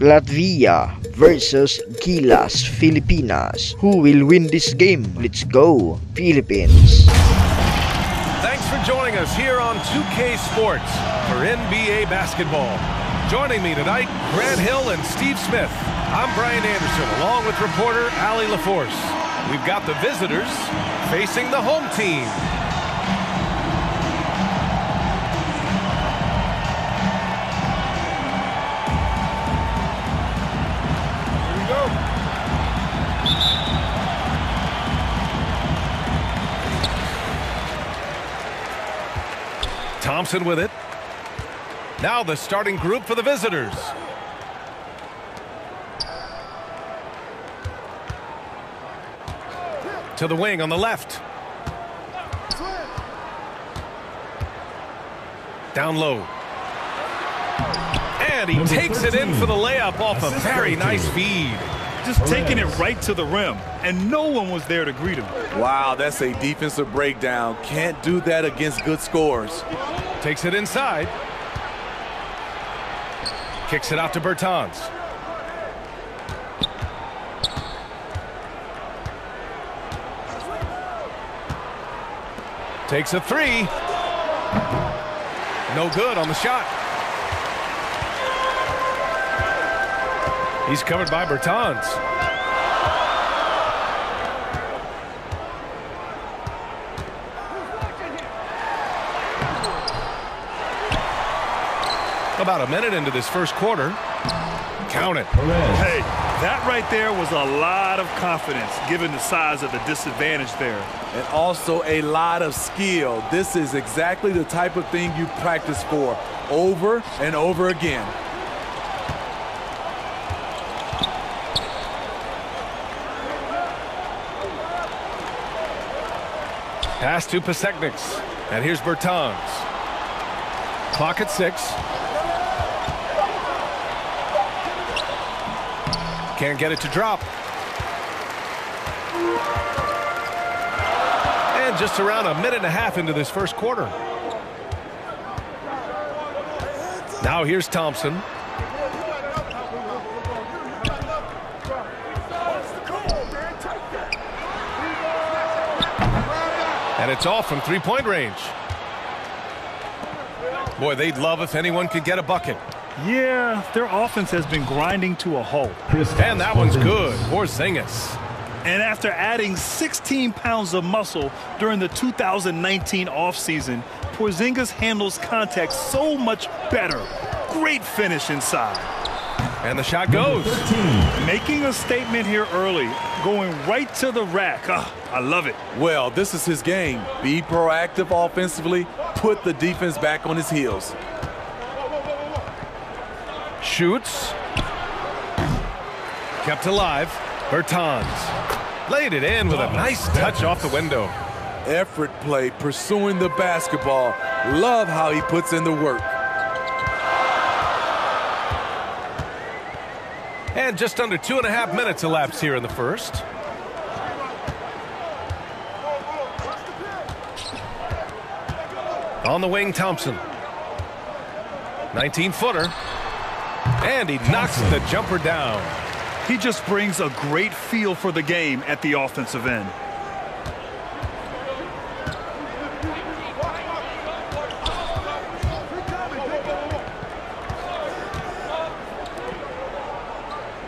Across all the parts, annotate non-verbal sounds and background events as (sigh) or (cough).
Latvia versus Gilas Pilipinas. Who will win this game? Let's go, Philippines! Thanks for joining us here on 2K Sports for NBA basketball. Joining me tonight, Grant Hill and Steve Smith. I'm Brian Anderson, along with reporter Ali LaForce. We've got the visitors facing the home team. Thompson with it. Now the starting group for the visitors. To the wing on the left. Down low. And he takes it in for the layup off a very nice feed. Just taking it right to the rim, and no one was there to greet him. Wow, that's a defensive breakdown. Can't do that against good scores. Takes it inside. Kicks it out to Bertans. Takes a three. No good on the shot. He's covered by Bertans. About a minute into this first quarter. Count it. Hey, that right there was a lot of confidence given the size of the disadvantage there. And also a lot of skill. This is exactly the type of thing you practice for over and over again. Pass to Pasecniks. And here's Bertans. Clock at six. Can't get it to drop. And just around a minute and a half into this first quarter. Now here's Thompson. And it's off from three-point range. Boy, they'd love if anyone could get a bucket. Yeah, their offense has been grinding to a halt. And that one's good. Porzingis. And after adding 16 pounds of muscle during the 2019 offseason, Porzingis handles contact so much better. Great finish inside. And the shot goes. Making a statement here early, going right to the rack. Ah, I love it. Well, this is his game. Be proactive offensively, put the defense back on his heels. Shoots. Kept alive. Bertans. Laid it in with a oh, nice touch off the window. Effort play, pursuing the basketball. Love how he puts in the work. And just under two and a half minutes elapsed here in the first. On the wing, Thompson. 19-footer. And he knocks the jumper down. He just brings a great feel for the game at the offensive end.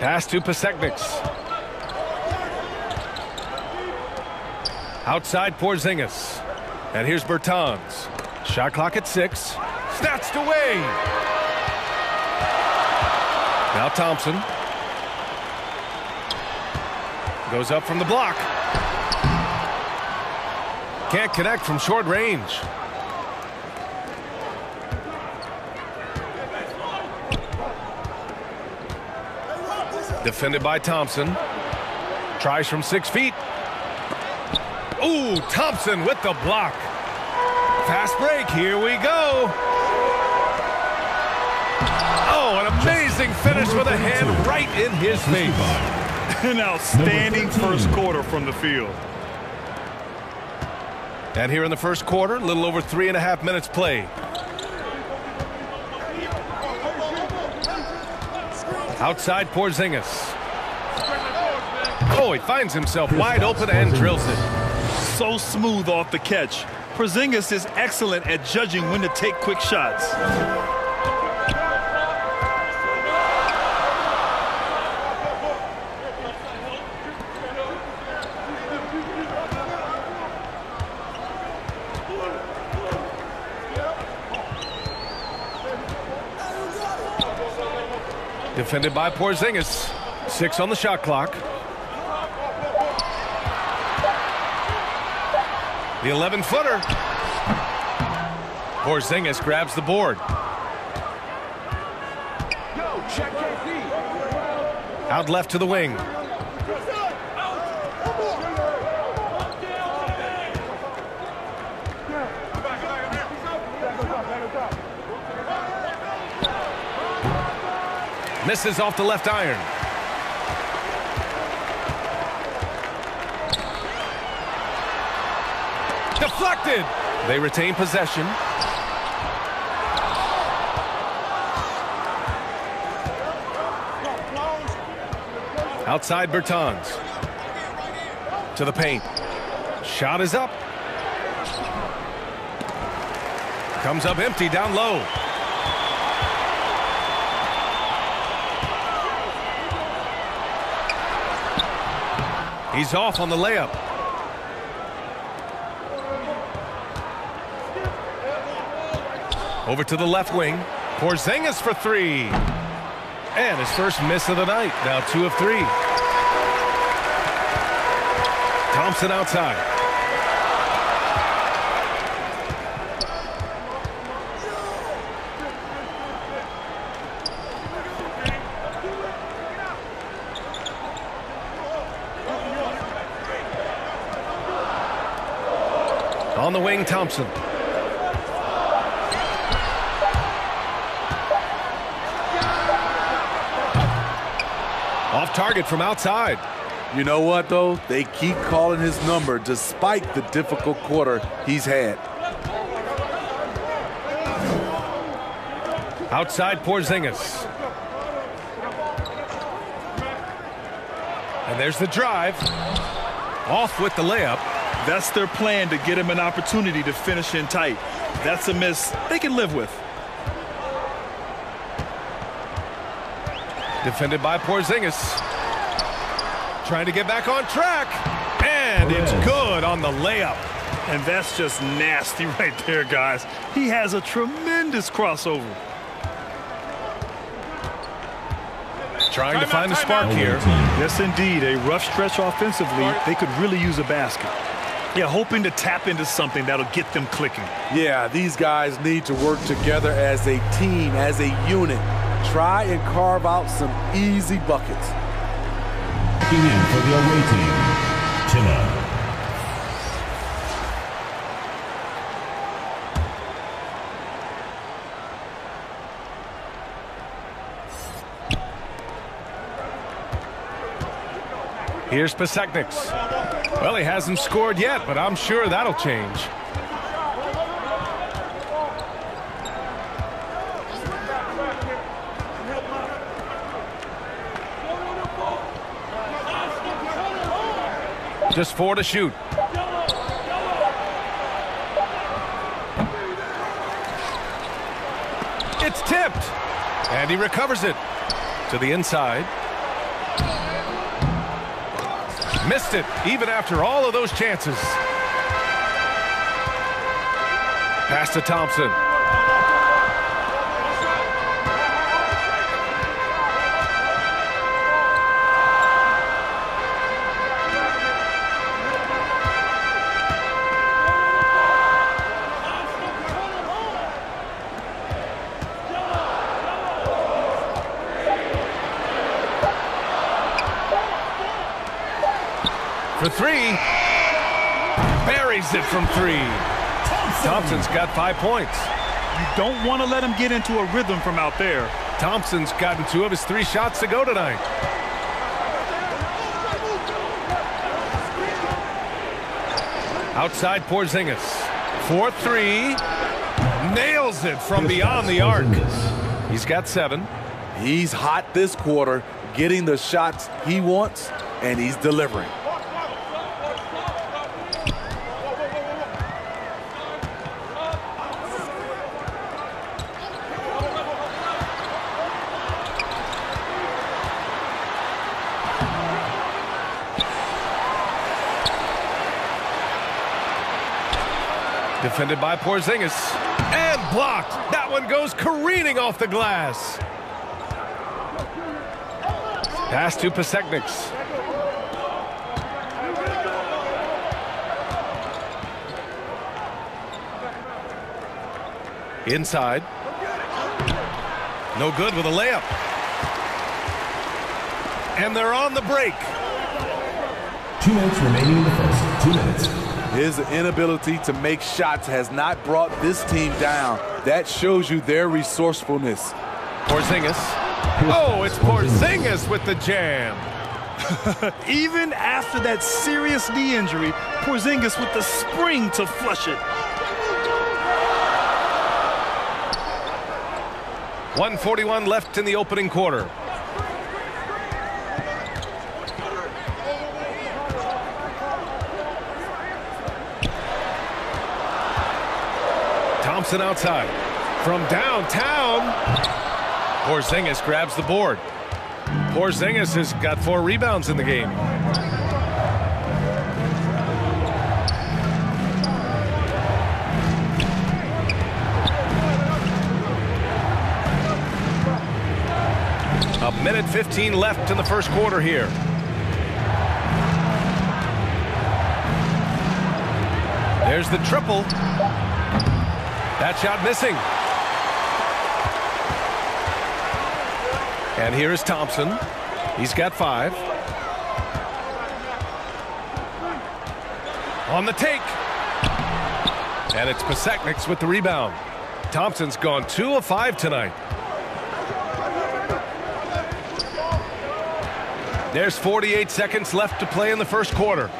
Pass to Pasecniks. Outside Porzingis. And here's Bertans. Shot clock at six. Snatched away. Now Thompson. Goes up from the block. Can't connect from short range. Defended by Thompson. Tries from six feet. Ooh, Thompson with the block. Fast break. Here we go. Oh, an amazing finish with a hand right in his face. (laughs) An outstanding first quarter from the field. And here in the first quarter, a little over three and a half minutes played. Outside Porzingis. Oh, he finds himself wide open and drills it. So smooth off the catch. Porzingis is excellent at judging when to take quick shots. Defended by Porzingis. Six on the shot clock. The 11-footer. Porzingis grabs the board. Out left to the wing. Misses off the left iron. They retain possession. Outside Bertans. To the paint. Shot is up. Comes up empty down low. He's off on the layup. Over to the left wing. Porzingis for three. And his first miss of the night. Now two of three. Thompson outside. On the wing, Thompson. Target from outside. You know what, though? They keep calling his number despite the difficult quarter he's had. Outside Porzingis. And there's the drive. Off with the layup. That's their plan to get him an opportunity to finish in tight. That's a miss they can live with. Defended by Porzingis. Trying to get back on track. And it's good on the layup. And that's just nasty (laughs) right there, guys. He has a tremendous crossover. Trying to find the spark here. Yes, indeed. A rough stretch offensively. They could really use a basket. Yeah, hoping to tap into something that'll get them clicking. Yeah, these guys need to work together as a team, as a unit. Try and carve out some easy buckets. Checking in for the away team, Tilla. Here's Pasecniks. Well, he hasn't scored yet, but I'm sure that'll change. Just four to shoot. It's tipped. And he recovers it to the inside. Missed it, even after all of those chances. Pass to Thompson. Thompson's got five points. You don't want to let him get into a rhythm from out there. Thompson's gotten two of his three shots to go tonight. Outside Porzingis. 4-3. Nails it from beyond the arc. He's got seven. He's hot this quarter, getting the shots he wants, and he's delivering. Defended by Porzingis. And blocked. That one goes careening off the glass. Pass to Pasecniks. Inside. No good with a layup. And they're on the break. Two minutes remaining in the first. Two minutes. His inability to make shots has not brought this team down. That shows you their resourcefulness. Porzingis. (laughs) Oh, it's Porzingis with the jam. (laughs) Even after that serious knee injury, Porzingis with the spring to flush it. 141 left in the opening quarter. Thompson outside. From downtown. Porzingis grabs the board. Porzingis has got four rebounds in the game. A minute 15 left in the first quarter here. There's the triple. That shot missing. And here is Thompson. He's got five. On the take. And it's Pasecniks with the rebound. Thompson's gone two of five tonight. There's 48 seconds left to play in the first quarter.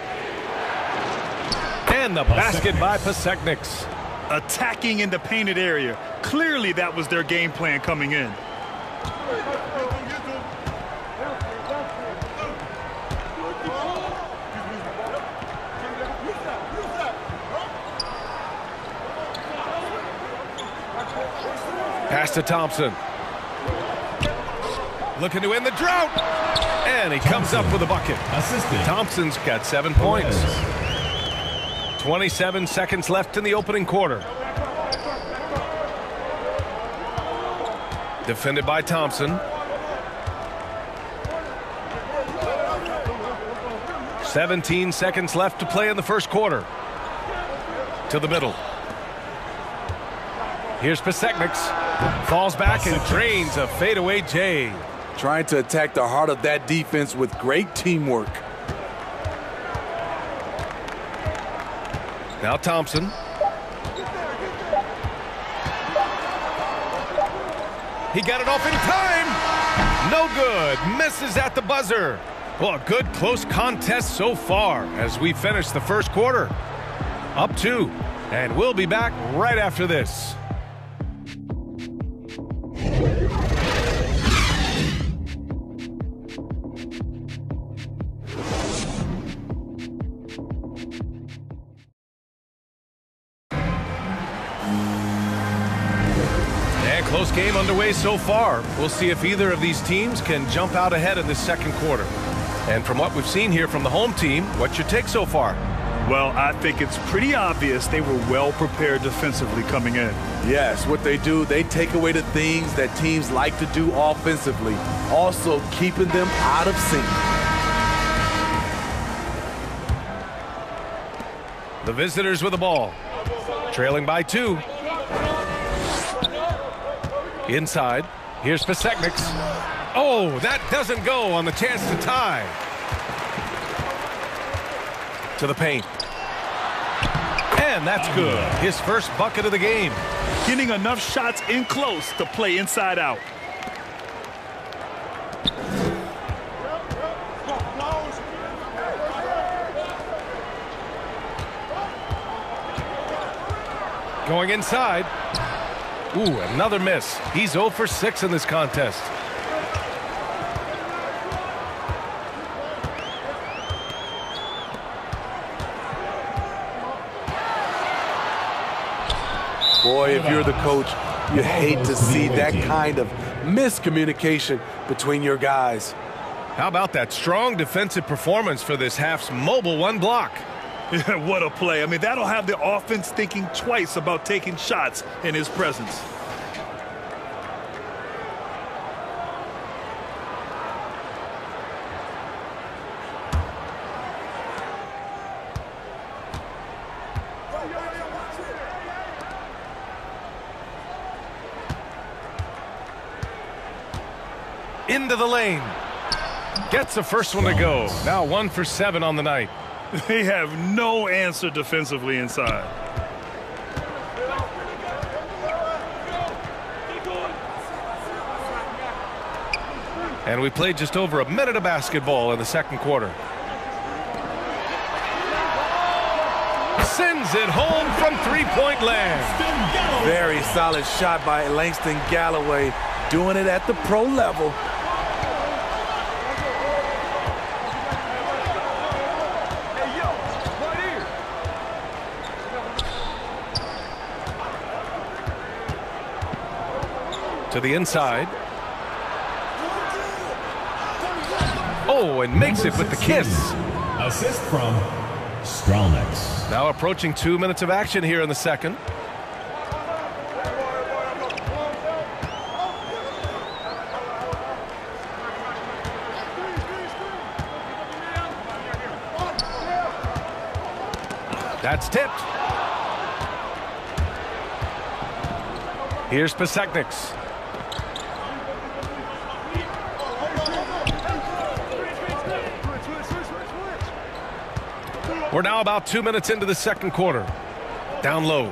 And the basket by Pasecniks. Attacking in the painted area. Clearly that was their game plan coming in. Pass to Thompson. Looking to end the drought. And he comes up with a bucket. Assistant. Thompson's got seven points. 27 seconds left in the opening quarter. Defended by Thompson. Seventeen seconds left to play in the first quarter. To the middle. Here's Pasecniks. Falls back and drains a fadeaway J. Trying to attack the heart of that defense with great teamwork. Now Thompson. He got it off in time. No good. Misses at the buzzer. Well, a good close contest so far as we finish the first quarter. Up two. And we'll be back right after this. So far. We'll see if either of these teams can jump out ahead in this second quarter. And from what we've seen here from the home team, what's your take so far? Well, I think it's pretty obvious they were well prepared defensively coming in. Yes, what they do, they take away the things that teams like to do offensively, also keeping them out of sync. The visitors with the ball. Trailing by two. Inside. Here's Pasecniks. Oh, that doesn't go on the chance to tie. To the paint. And that's good. His first bucket of the game. Getting enough shots in close to play inside out. Going inside. Ooh, another miss. He's 0 for 6 in this contest. Boy, if you're the coach, you hate to see that kind of miscommunication between your guys. How about that strong defensive performance for this half's mobile one block? (laughs) what a play. I mean, that'll have the offense thinking twice about taking shots in his presence. Into the lane. Gets the first one to go. Now one for seven on the night. (laughs) They have no answer defensively inside. And we played just over a minute of basketball in the second quarter. Sends it home from three-point land. Very solid shot by Langston Galloway, doing it at the pro level. To the inside. Oh, and makes it with the kiss. Assist from Strelnieks. Now approaching two minutes of action here in the second. That's tipped. Here's Pasecniks. We're now about two minutes into the second quarter. Down low.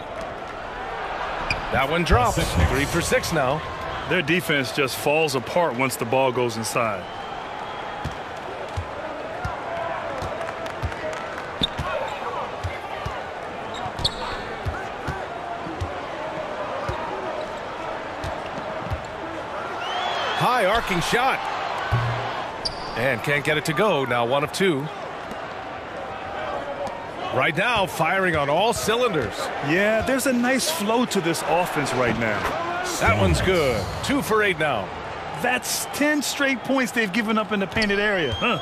That one drops. Three for six now. Their defense just falls apart once the ball goes inside. High arcing shot. And can't get it to go. Now one of two. Right now, firing on all cylinders. Yeah, there's a nice flow to this offense right now. That one's good. Two for eight now. That's 10 straight points they've given up in the painted area. Huh.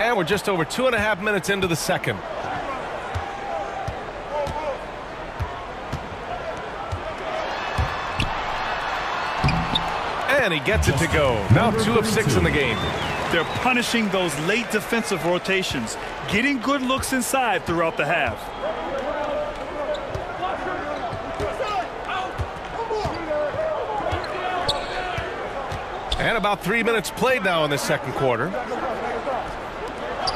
And we're just over two and a half minutes into the second. And he gets it to go. Now two of six in the game. They're punishing those late defensive rotations, getting good looks inside throughout the half. And about three minutes played now in the second quarter.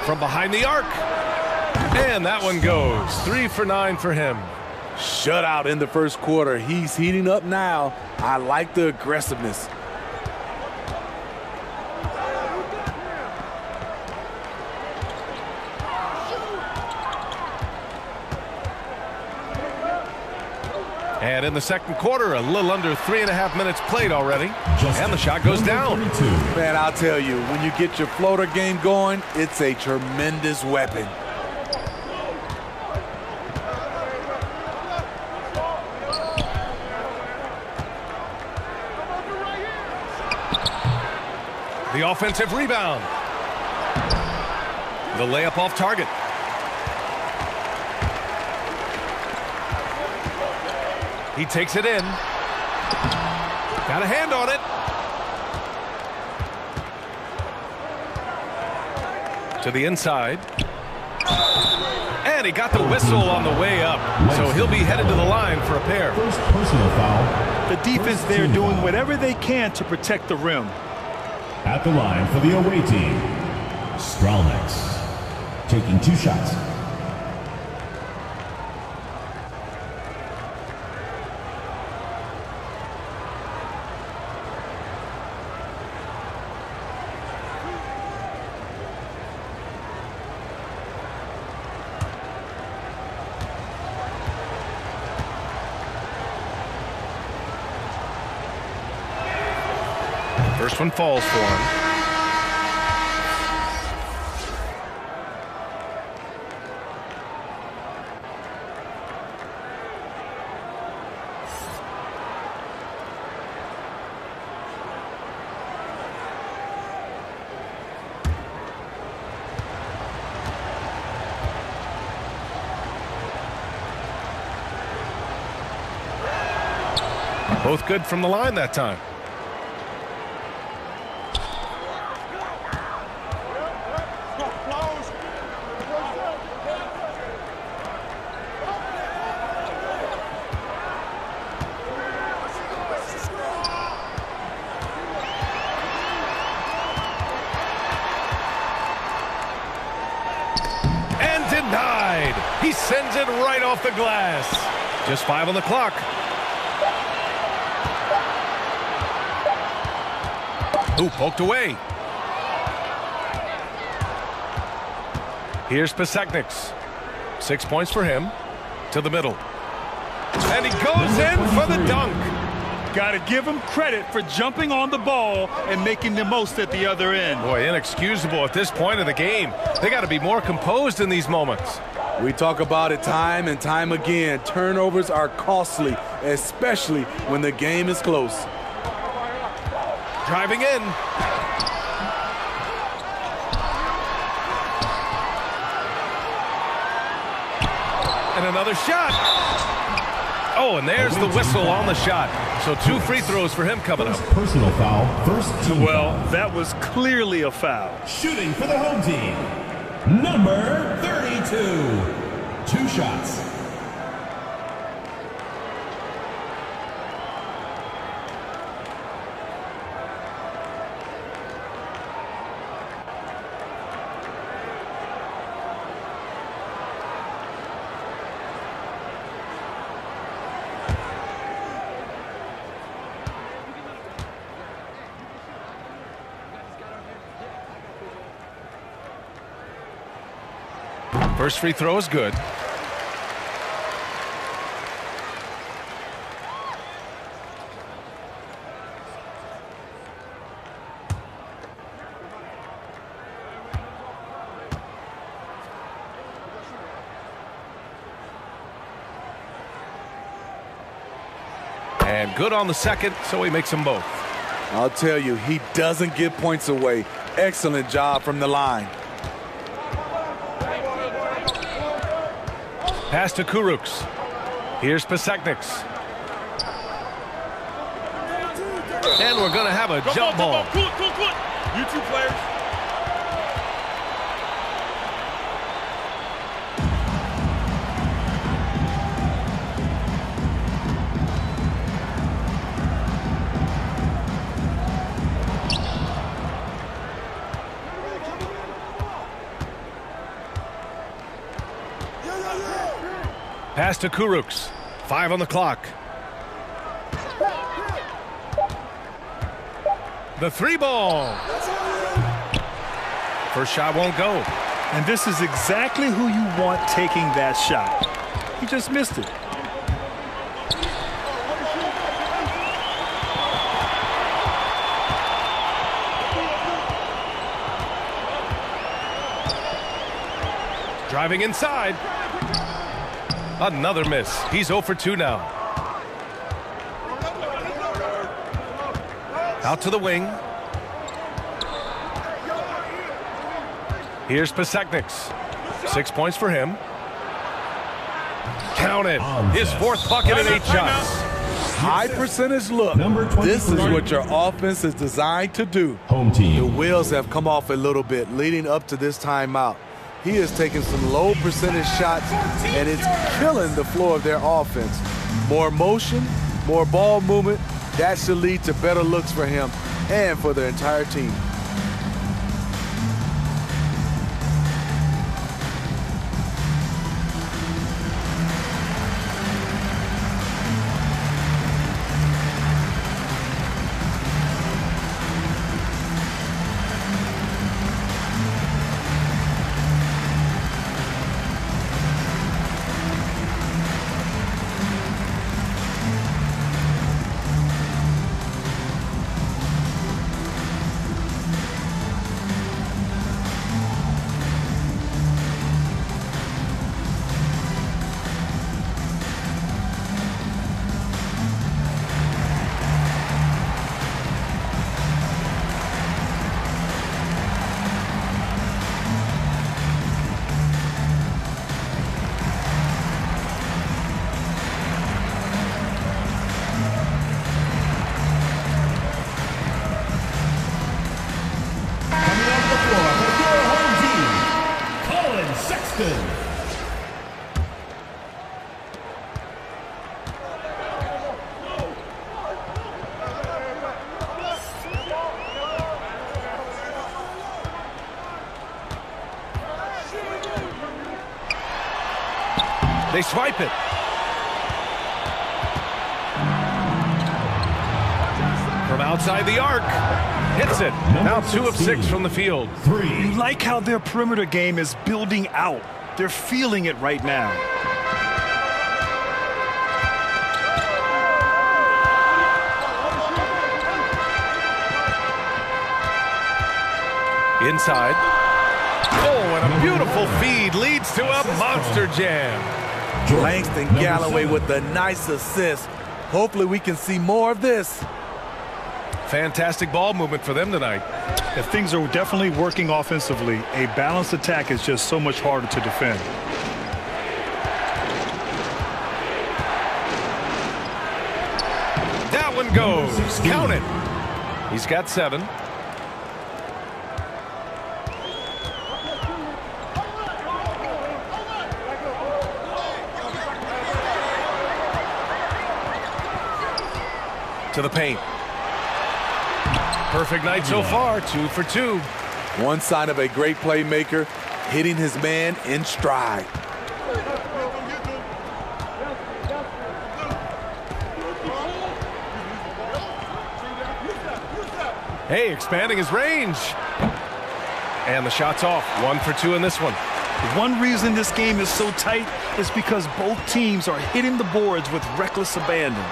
From behind the arc. And that one goes. Three for nine for him. Shutout in the first quarter. He's heating up now. I like the aggressiveness. And in the second quarter, a little under three and a half minutes played already. and the shot goes down. Man, I'll tell you, when you get your floater game going, it's a tremendous weapon. The offensive rebound. The layup off target. He takes it in. Got a hand on it. To the inside. And he got the whistle on the way up. So he'll be headed to the line for a pair. First personal foul. The defense there doing whatever they can to protect the rim. At the line for the away team, Strelnieks. Taking two shots. First one falls for him. Both good from the line that time. The glass. Just five on the clock. Ooh, poked away. Here's Pasecniks. Six points for him. To the middle. And he goes in for the dunk. Got to give him credit for jumping on the ball and making the most at the other end. Boy, inexcusable at this point of the game. They got to be more composed in these moments. We talk about it time and time again. Turnovers are costly, especially when the game is close. Driving in. And another shot. Oh, and there's the whistle on the shot. So two free throws for him coming up. Personal foul, first team Well, that was clearly a foul. Shooting for the home team, number 32. Two Two shots. First free throw is good. And good on the second, so he makes them both. I'll tell you, he doesn't give points away. Excellent job from the line. Pass to Kurucs. Here's Pasecniks. And we're going to have a jump ball. You two players. Pass to Kurucs. Five on the clock. The three ball. First shot won't go. And this is exactly who you want taking that shot. He just missed it. Driving inside. Another miss. He's 0 for 2 now. Out to the wing. Here's Pasecniks. Six points for him. Count it. His fourth bucket in eight shots. High percentage look. This is what your offense is designed to do. Home team. The wheels have come off a little bit leading up to this timeout. He is taking some low percentage shots, and it's killing the flow of their offense. More motion, more ball movement, that should lead to better looks for him and for the entire team. Swipe it. From outside the arc. Hits it. Now two of six from the field. Three. You like how their perimeter game is building out. They're feeling it right now. Inside. Oh, and a beautiful feed leads to a monster jam. Langston Galloway with the nice assist. Hopefully we can see more of this. Fantastic ball movement for them tonight. If things are definitely working offensively, a balanced attack is just so much harder to defend. That one goes. Count it. He's got seven. To the paint. Perfect night so far, two for two. One sign of a great playmaker, hitting his man in stride. Hey, expanding his range. And the shot's off. One for two in this one. One reason this game is so tight is because both teams are hitting the boards with reckless abandon.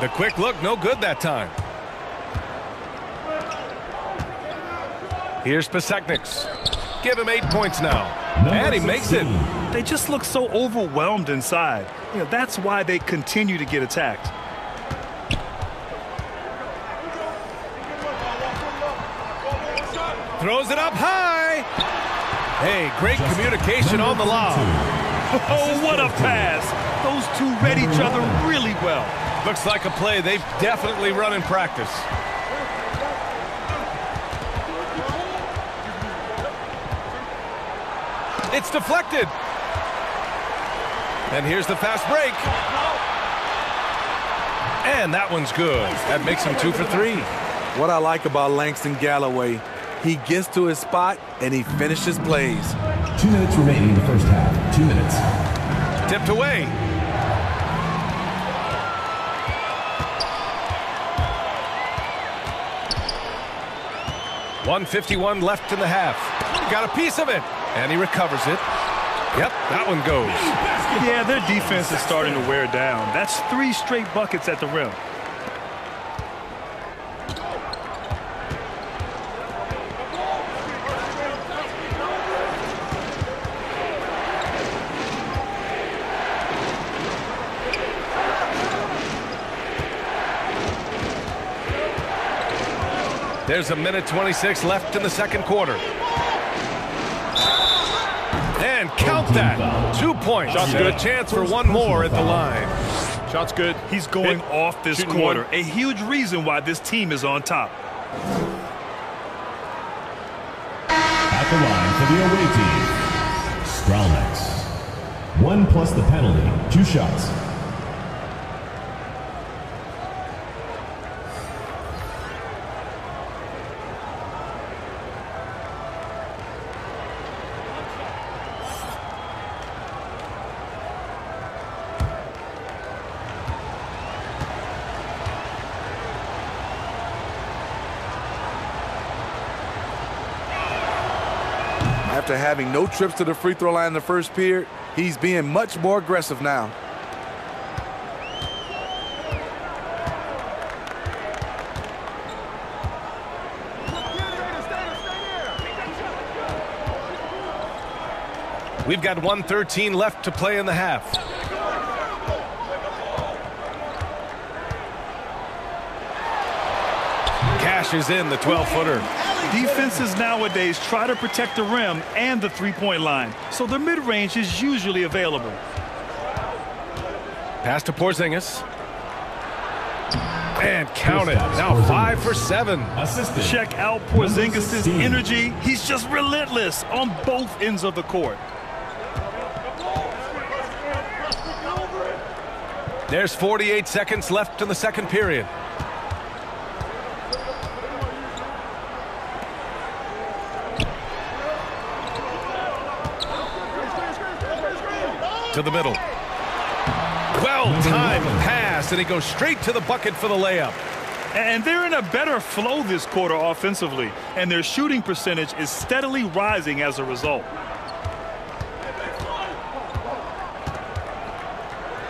The quick look, no good that time. Here's Pasecniks. Give him eight points now. And he makes it. They just look so overwhelmed inside. You know, that's why they continue to get attacked. Throws it up high. Hey, great communication on the lob. (laughs) Oh, what a pass. Those two read each other really well. Looks like a play they've definitely run in practice. It's deflected. And here's the fast break. And that one's good. That makes him two for three. What I like about Langston Galloway, he gets to his spot and he finishes plays. Two minutes remaining in the first half. Two minutes. Tipped away. One fifty-one left in the half. Got a piece of it, and he recovers it. Yep, that one goes. Yeah, their defense is starting to wear down. That's three straight buckets at the rim. There's a minute 26 left in the second quarter. And count that. Two points. Shot's and good. a chance for one more at the line. Shot's good. He's going Hit. off this Shooting quarter. one. A huge reason why this team is on top. At the line for the away team, Strelnieks. One plus the penalty. Two shots. After having no trips to the free throw line in the first period, he's being much more aggressive now. We've got 113 left to play in the half. Cashes in the 12-footer. Defenses nowadays try to protect the rim and the three-point line, so the mid-range is usually available. Pass to Porzingis. And count it. Now five for seven. Assisted. Check out Number Porzingis' energy. He's just relentless on both ends of the court. There's 48 seconds left in the second period. To the middle. Well-timed pass, and he goes straight to the bucket for the layup. And they're in a better flow this quarter offensively, and their shooting percentage is steadily rising as a result.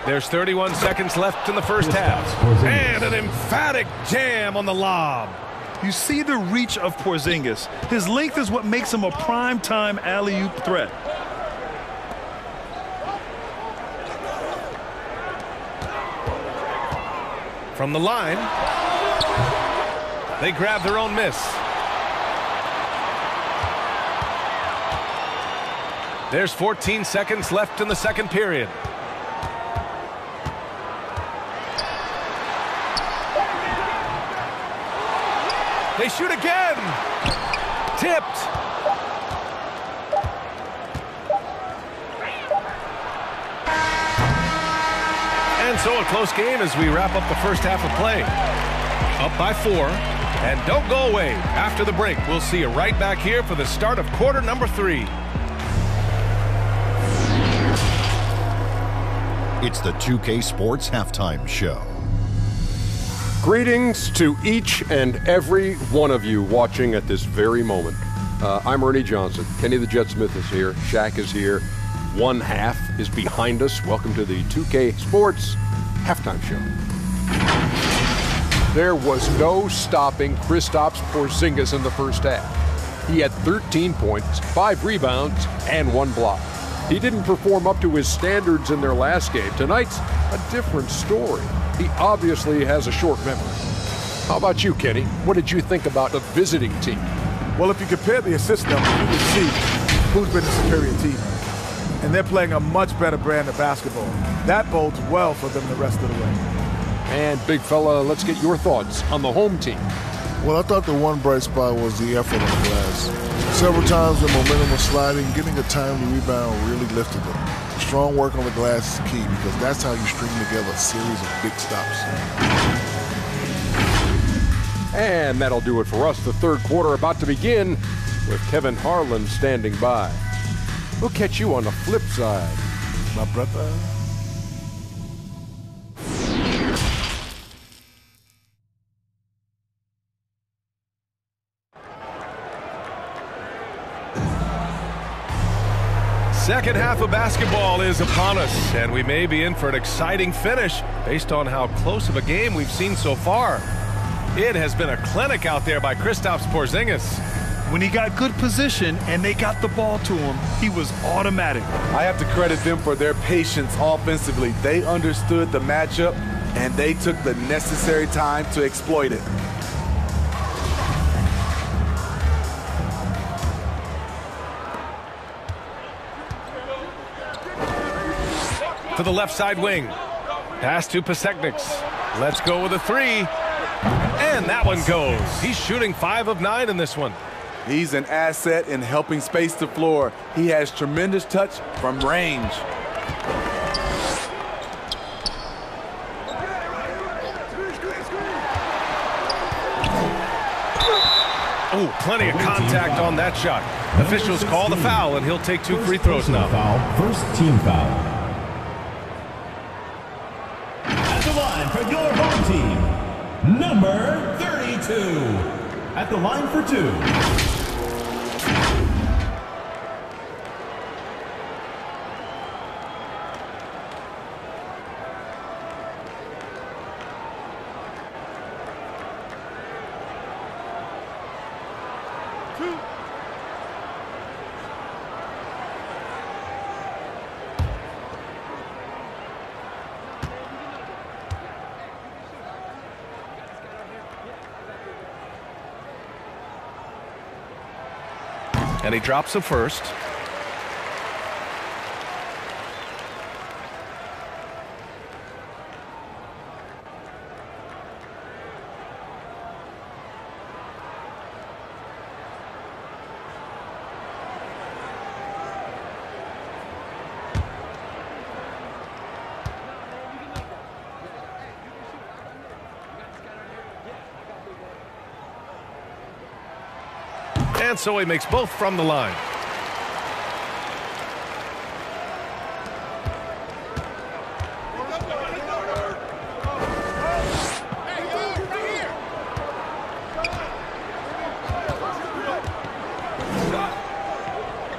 There's 31 seconds left in the first half. And an emphatic jam on the lob. You see the reach of Porzingis. His length is what makes him a prime-time alley-oop threat. From the line, they grab their own miss. There's 14 seconds left in the second period. They shoot again. Tipped. Close game as we wrap up the first half of play. Up by four. And don't go away. After the break, we'll see you right back here for the start of quarter number three. It's the 2K Sports Halftime Show. Greetings to each and every one of you watching at this very moment. Uh, I'm Ernie Johnson. Kenny the Jet Smith is here. Shaq is here. One half is behind us. Welcome to the 2K Sports Halftime Show. There was no stopping Kristaps Porzingis in the first half. He had 13 points, five rebounds, and one block. He didn't perform up to his standards in their last game. Tonight's a different story. He obviously has a short memory. How about you, Kenny? What did you think about the visiting team? Well, if you compare the assist numbers, you can see who's been the superior team. And they're playing a much better brand of basketball. That bodes well for them the rest of the way. And big fella, let's get your thoughts on the home team. Well, I thought the one bright spot was the effort on the glass. Several times the momentum was sliding, getting a timely rebound really lifted them. Strong work on the glass is key because that's how you string together a series of big stops. And that'll do it for us. The third quarter about to begin with Kevin Harlan standing by. We'll catch you on the flip side. My brother. Second half of basketball is upon us, and we may be in for an exciting finish based on how close of a game we've seen so far. It has been a clinic out there by Kristaps Porzingis. When he got good position and they got the ball to him, he was automatic. I have to credit them for their patience offensively. They understood the matchup and they took the necessary time to exploit it. To the left side wing. Pass to Pasecniks. Let's go with a three. And that one goes. He's shooting five of nine in this one. He's an asset in helping space the floor. He has tremendous touch from range. Oh, plenty of contact on that shot. Officials call the foul, and he'll take two free throws now. Foul, first team foul. At the line for your home team, number 32. At the line for two. And he drops a first. and so he makes both from the line.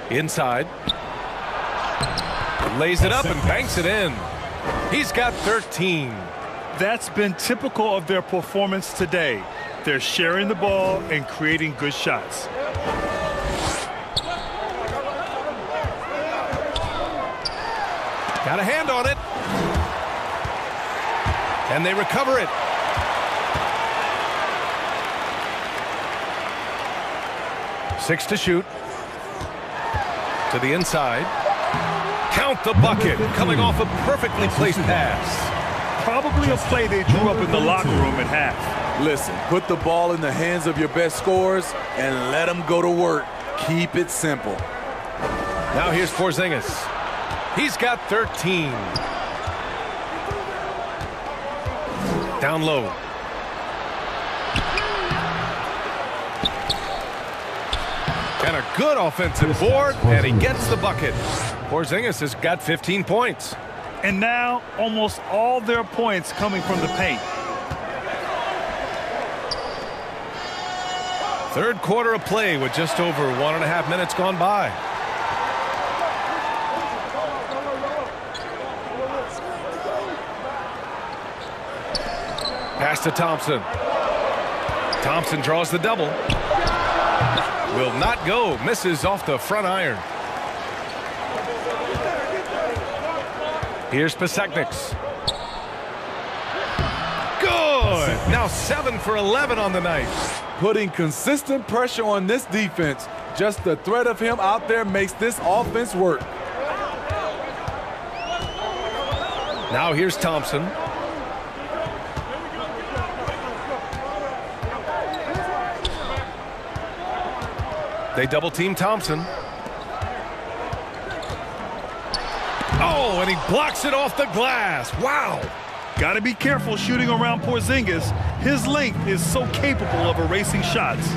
Inside. Lays it up and banks it in. He's got 13. That's been typical of their performance today. They're sharing the ball and creating good shots. Got a hand on it. And they recover it. Six to shoot. To the inside. Count the bucket. Coming off a perfectly placed pass. Probably a play they drew up in the locker room at half. Listen, put the ball in the hands of your best scorers and let them go to work. Keep it simple. Now here's Porzingis. He's got 13. Down low. And a good offensive board, and he gets the bucket. Porzingis has got 15 points. And now almost all their points coming from the paint. Third quarter of play with just over one and a half minutes gone by. Pass to Thompson. Thompson draws the double. Will not go. Misses off the front iron. Here's Pasecniks. Good. Now 7 for 11 on the night. Putting consistent pressure on this defense. Just the threat of him out there makes this offense work. Now here's Thompson. They double team Thompson. Oh, and he blocks it off the glass. Wow. Got to be careful shooting around Porzingis. His length is so capable of erasing shots.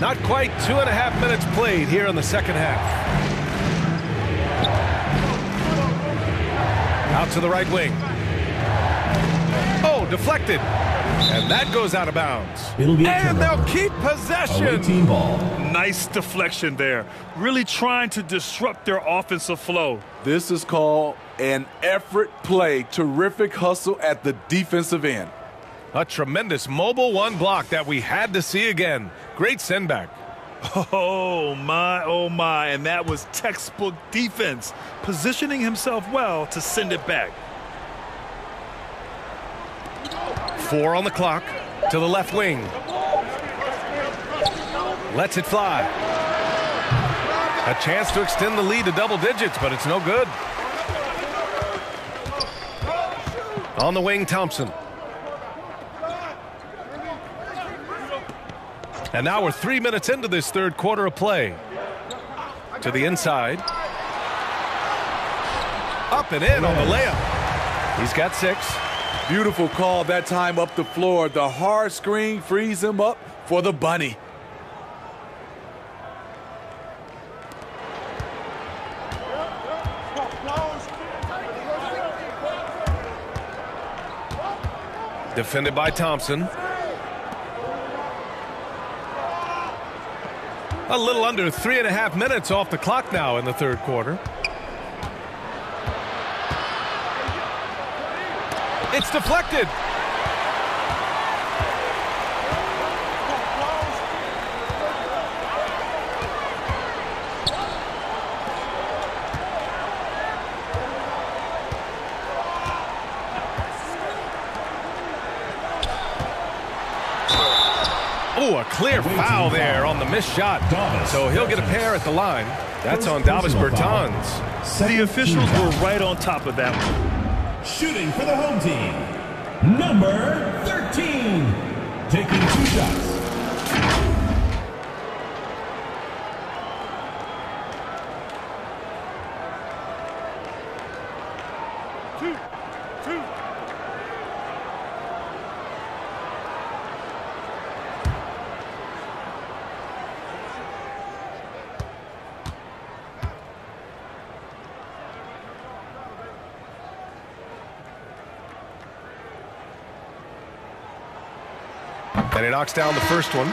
Not quite two and a half minutes played here in the second half. Out to the right wing. Oh, deflected. And that goes out of bounds. It'll be and they'll keep possession. team ball. Nice deflection there. Really trying to disrupt their offensive flow. This is called an effort play. Terrific hustle at the defensive end. A tremendous mobile one block that we had to see again. Great send back. Oh, my, oh, my. And that was textbook defense. Positioning himself well to send it back. Four on the clock to the left wing. Lets it fly. A chance to extend the lead to double digits, but it's no good. On the wing, Thompson. And now we're three minutes into this third quarter of play. To the inside. Up and in on the layup. He's got six. Beautiful call that time up the floor. The hard screen frees him up for the bunny. Defended by Thompson. A little under three and a half minutes off the clock now in the third quarter. It's deflected. Oh, a clear foul there on the missed shot. So he'll get a pair at the line. That's on Davis Bertans. The officials were right on top of that one. Shooting for the home team. Number 13. Taking two shots. And he knocks down the first one.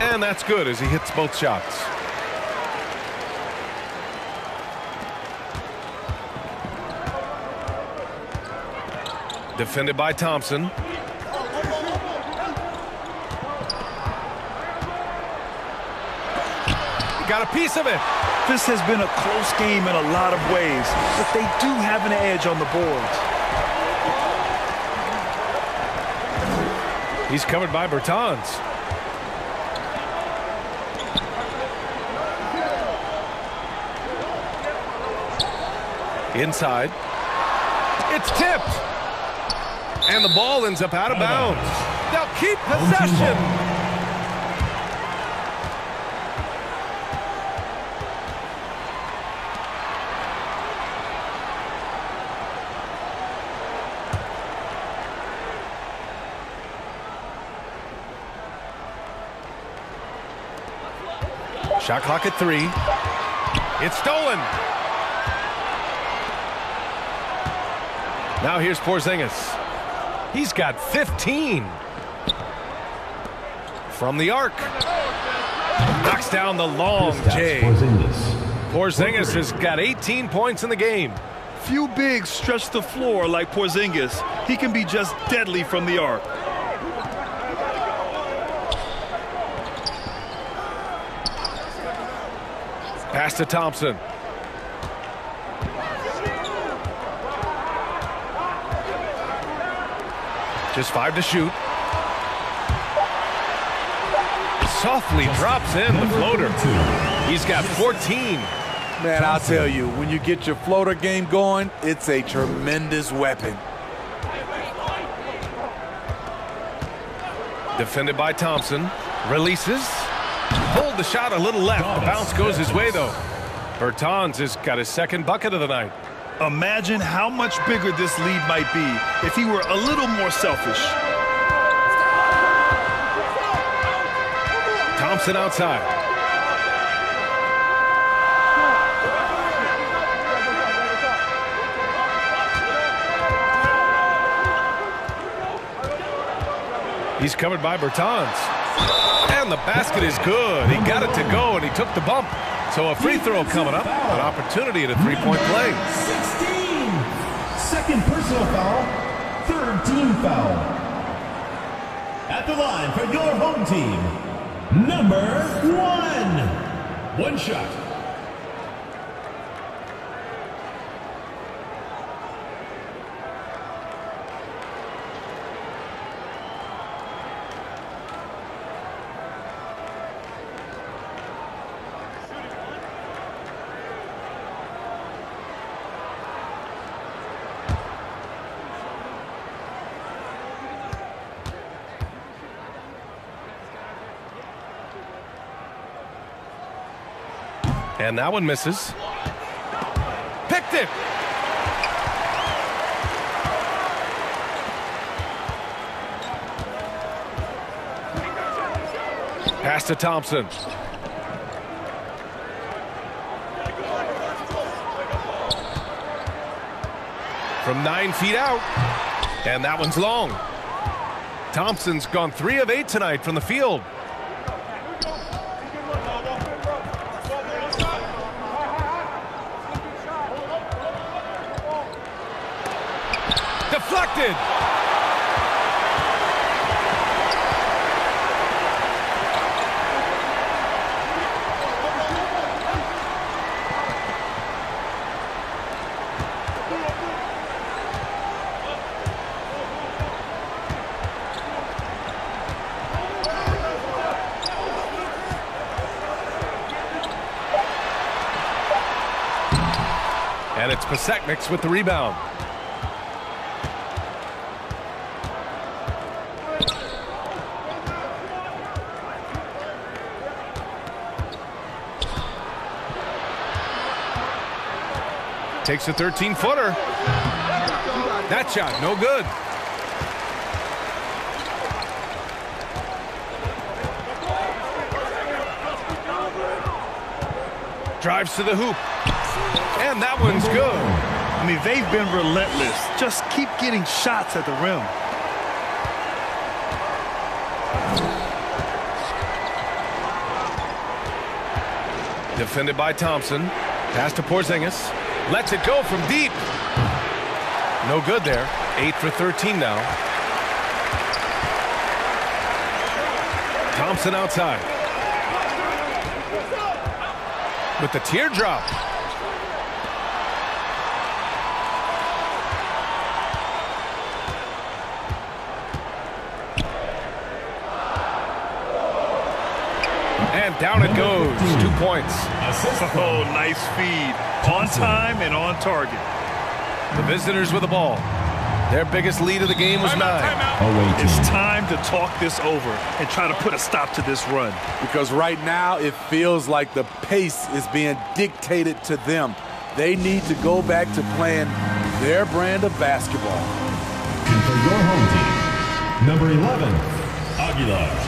And that's good as he hits both shots. Defended by Thompson. Got a piece of it. This has been a close game in a lot of ways, but they do have an edge on the boards. He's covered by Bertans. Inside. It's tipped. And the ball ends up out of bounds. They'll keep possession. Shot clock at three. It's stolen. Now here's Porzingis. He's got 15. From the arc. Knocks down the long J. Porzingis has got 18 points in the game. Few bigs stretch the floor like Porzingis. He can be just deadly from the arc. Pass to Thompson. Just five to shoot. Softly drops in the floater. He's got 14. Man, I'll tell you, when you get your floater game going, it's a tremendous weapon. Defended by Thompson. Releases. Pulled the shot a little left. The bounce goes his way, though. Bertans has got his second bucket of the night. Imagine how much bigger this lead might be if he were a little more selfish. Thompson outside. He's covered by Bertans. And the basket is good. He got it to go, and he took the bump. So a free throw coming up. An opportunity at a three-point play. 16. Second personal foul. Third team foul. At the line for your home team, number one. One shot. And that one misses. Picked it. Pass to Thompson. From nine feet out. And that one's long. Thompson's gone three of eight tonight from the field. Deflected. And it's Pasecniks with the rebound. Takes a 13-footer. That shot, no good. Drives to the hoop. And that one's good. I mean, they've been relentless. Just keep getting shots at the rim. Defended by Thompson. Pass to Porzingis. Lets it go from deep. No good there. 8 for 13 now. Thompson outside. With the teardrop. Down it goes. Hmm. Two points. Oh, nice feed. On time and on target. The visitors with the ball. Their biggest lead of the game was nine. It's time to talk this over and try to put a stop to this run. Because right now it feels like the pace is being dictated to them. They need to go back to playing their brand of basketball. And for your home team, number 11, Aguilar.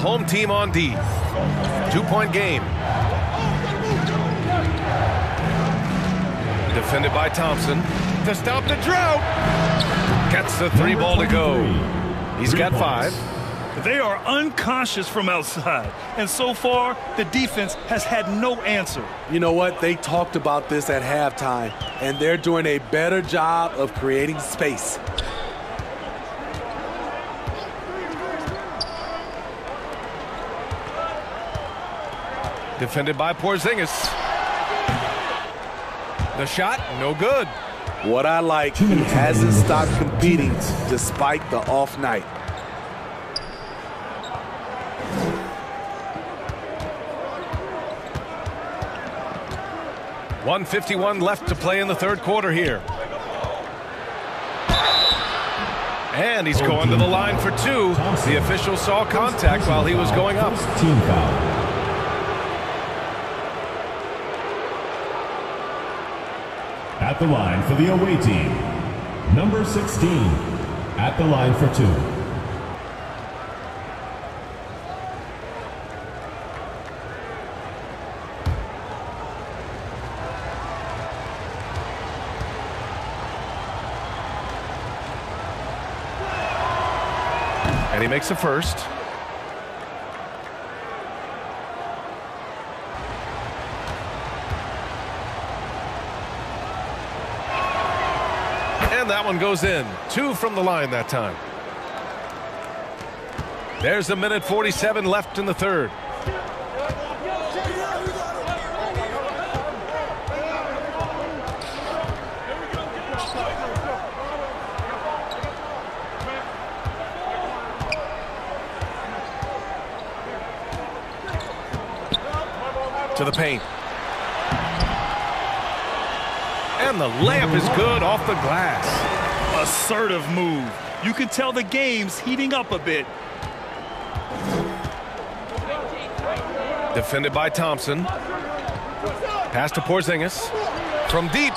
Home team on D. Two-point game. Defended by Thompson. To stop the drought. Gets the three ball to go. He's got five. They are unconscious from outside, and so far, the defense has had no answer. You know what? They talked about this at halftime, and they're doing a better job of creating space. Defended by Porzingis. The shot, no good. What I like, he hasn't stopped competing despite the off night. One fifty-one left to play in the third quarter here. And he's going to the line for two. The official saw contact while he was going up. Team foul. The line for the away team, number 16. At the line for two. And he makes the first. And that one goes in. Two from the line that time. There's a minute 47 left in the third. To the paint. And the layup is good off the glass. Assertive move. You can tell the game's heating up a bit. Defended by Thompson. Pass to Porzingis. From deep.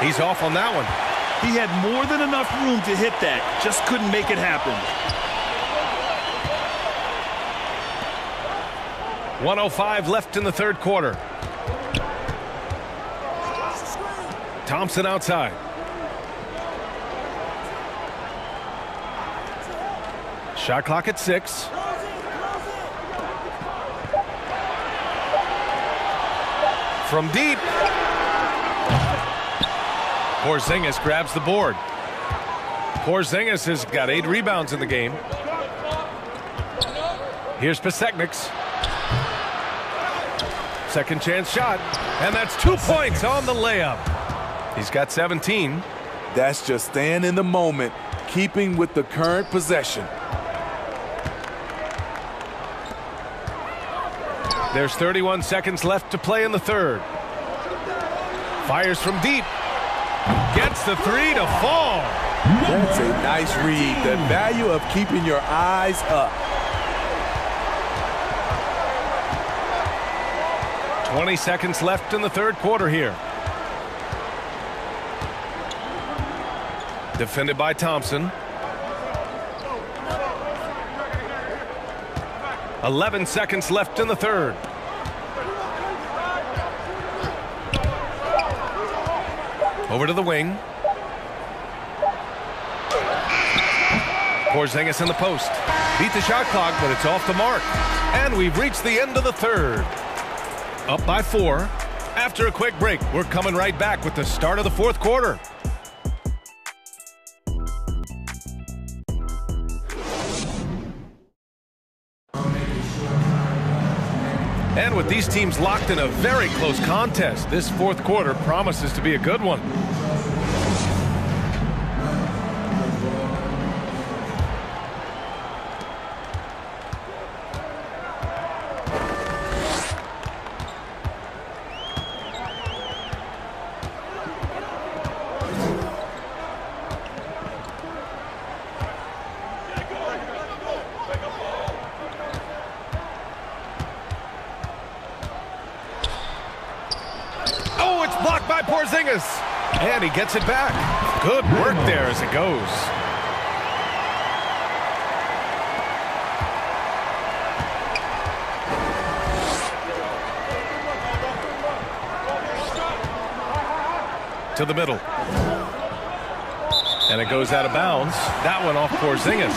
He's off on that one. He had more than enough room to hit that, just couldn't make it happen. 105 left in the third quarter. Thompson outside. Shot clock at six. From deep. Porzingis grabs the board. Porzingis has got eight rebounds in the game. Here's Pasecniks. Second chance shot. And that's two points on the layup. He's got 17. That's just staying in the moment, keeping with the current possession. There's 31 seconds left to play in the third. Fires from deep. Gets the three to fall. That's a nice read. The value of keeping your eyes up. 20 seconds left in the third quarter here. Defended by Thompson. 11 seconds left in the third. Over to the wing. Porzingis in the post. Beat the shot clock, but it's off the mark. And we've reached the end of the third. Up by four. After a quick break, we're coming right back with the start of the fourth quarter. With these teams locked in a very close contest, this fourth quarter promises to be a good one. Porzingis and he gets it back. Good work there as it goes. To the middle. And it goes out of bounds. That one off Porzingis.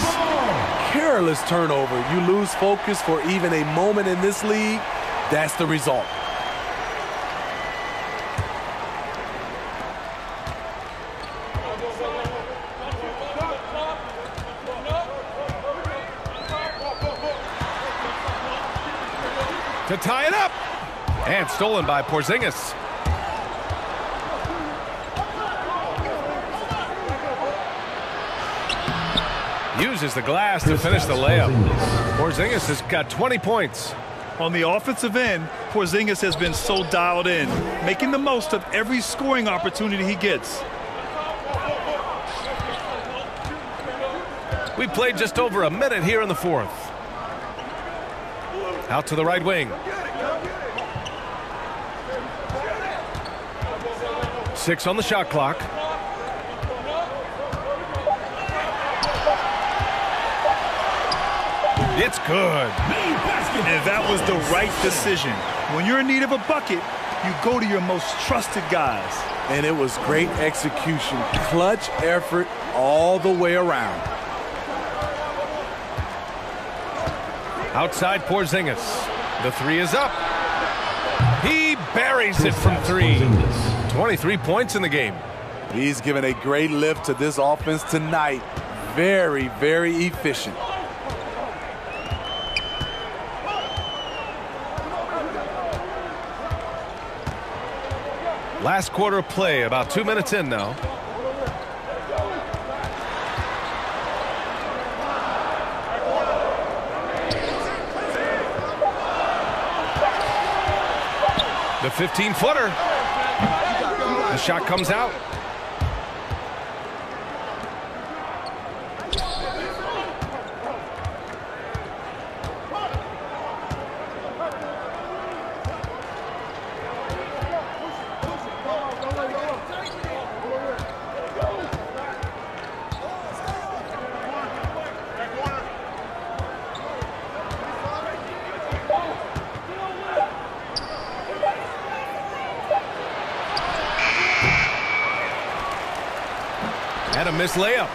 Careless turnover. You lose focus for even a moment in this league. That's the result. to tie it up. And stolen by Porzingis. Uses the glass to finish the layup. Porzingis has got 20 points. On the offensive end, Porzingis has been so dialed in, making the most of every scoring opportunity he gets. We played just over a minute here in the fourth. Out to the right wing. Six on the shot clock. It's good. And that was the right decision. When you're in need of a bucket, you go to your most trusted guys. And it was great execution. Clutch effort all the way around. Outside Porzingis. The three is up. He buries it from three. 23 points in the game. He's given a great lift to this offense tonight. Very, very efficient. Last quarter play, about two minutes in now. The 15-footer. The shot comes out. Missed layup.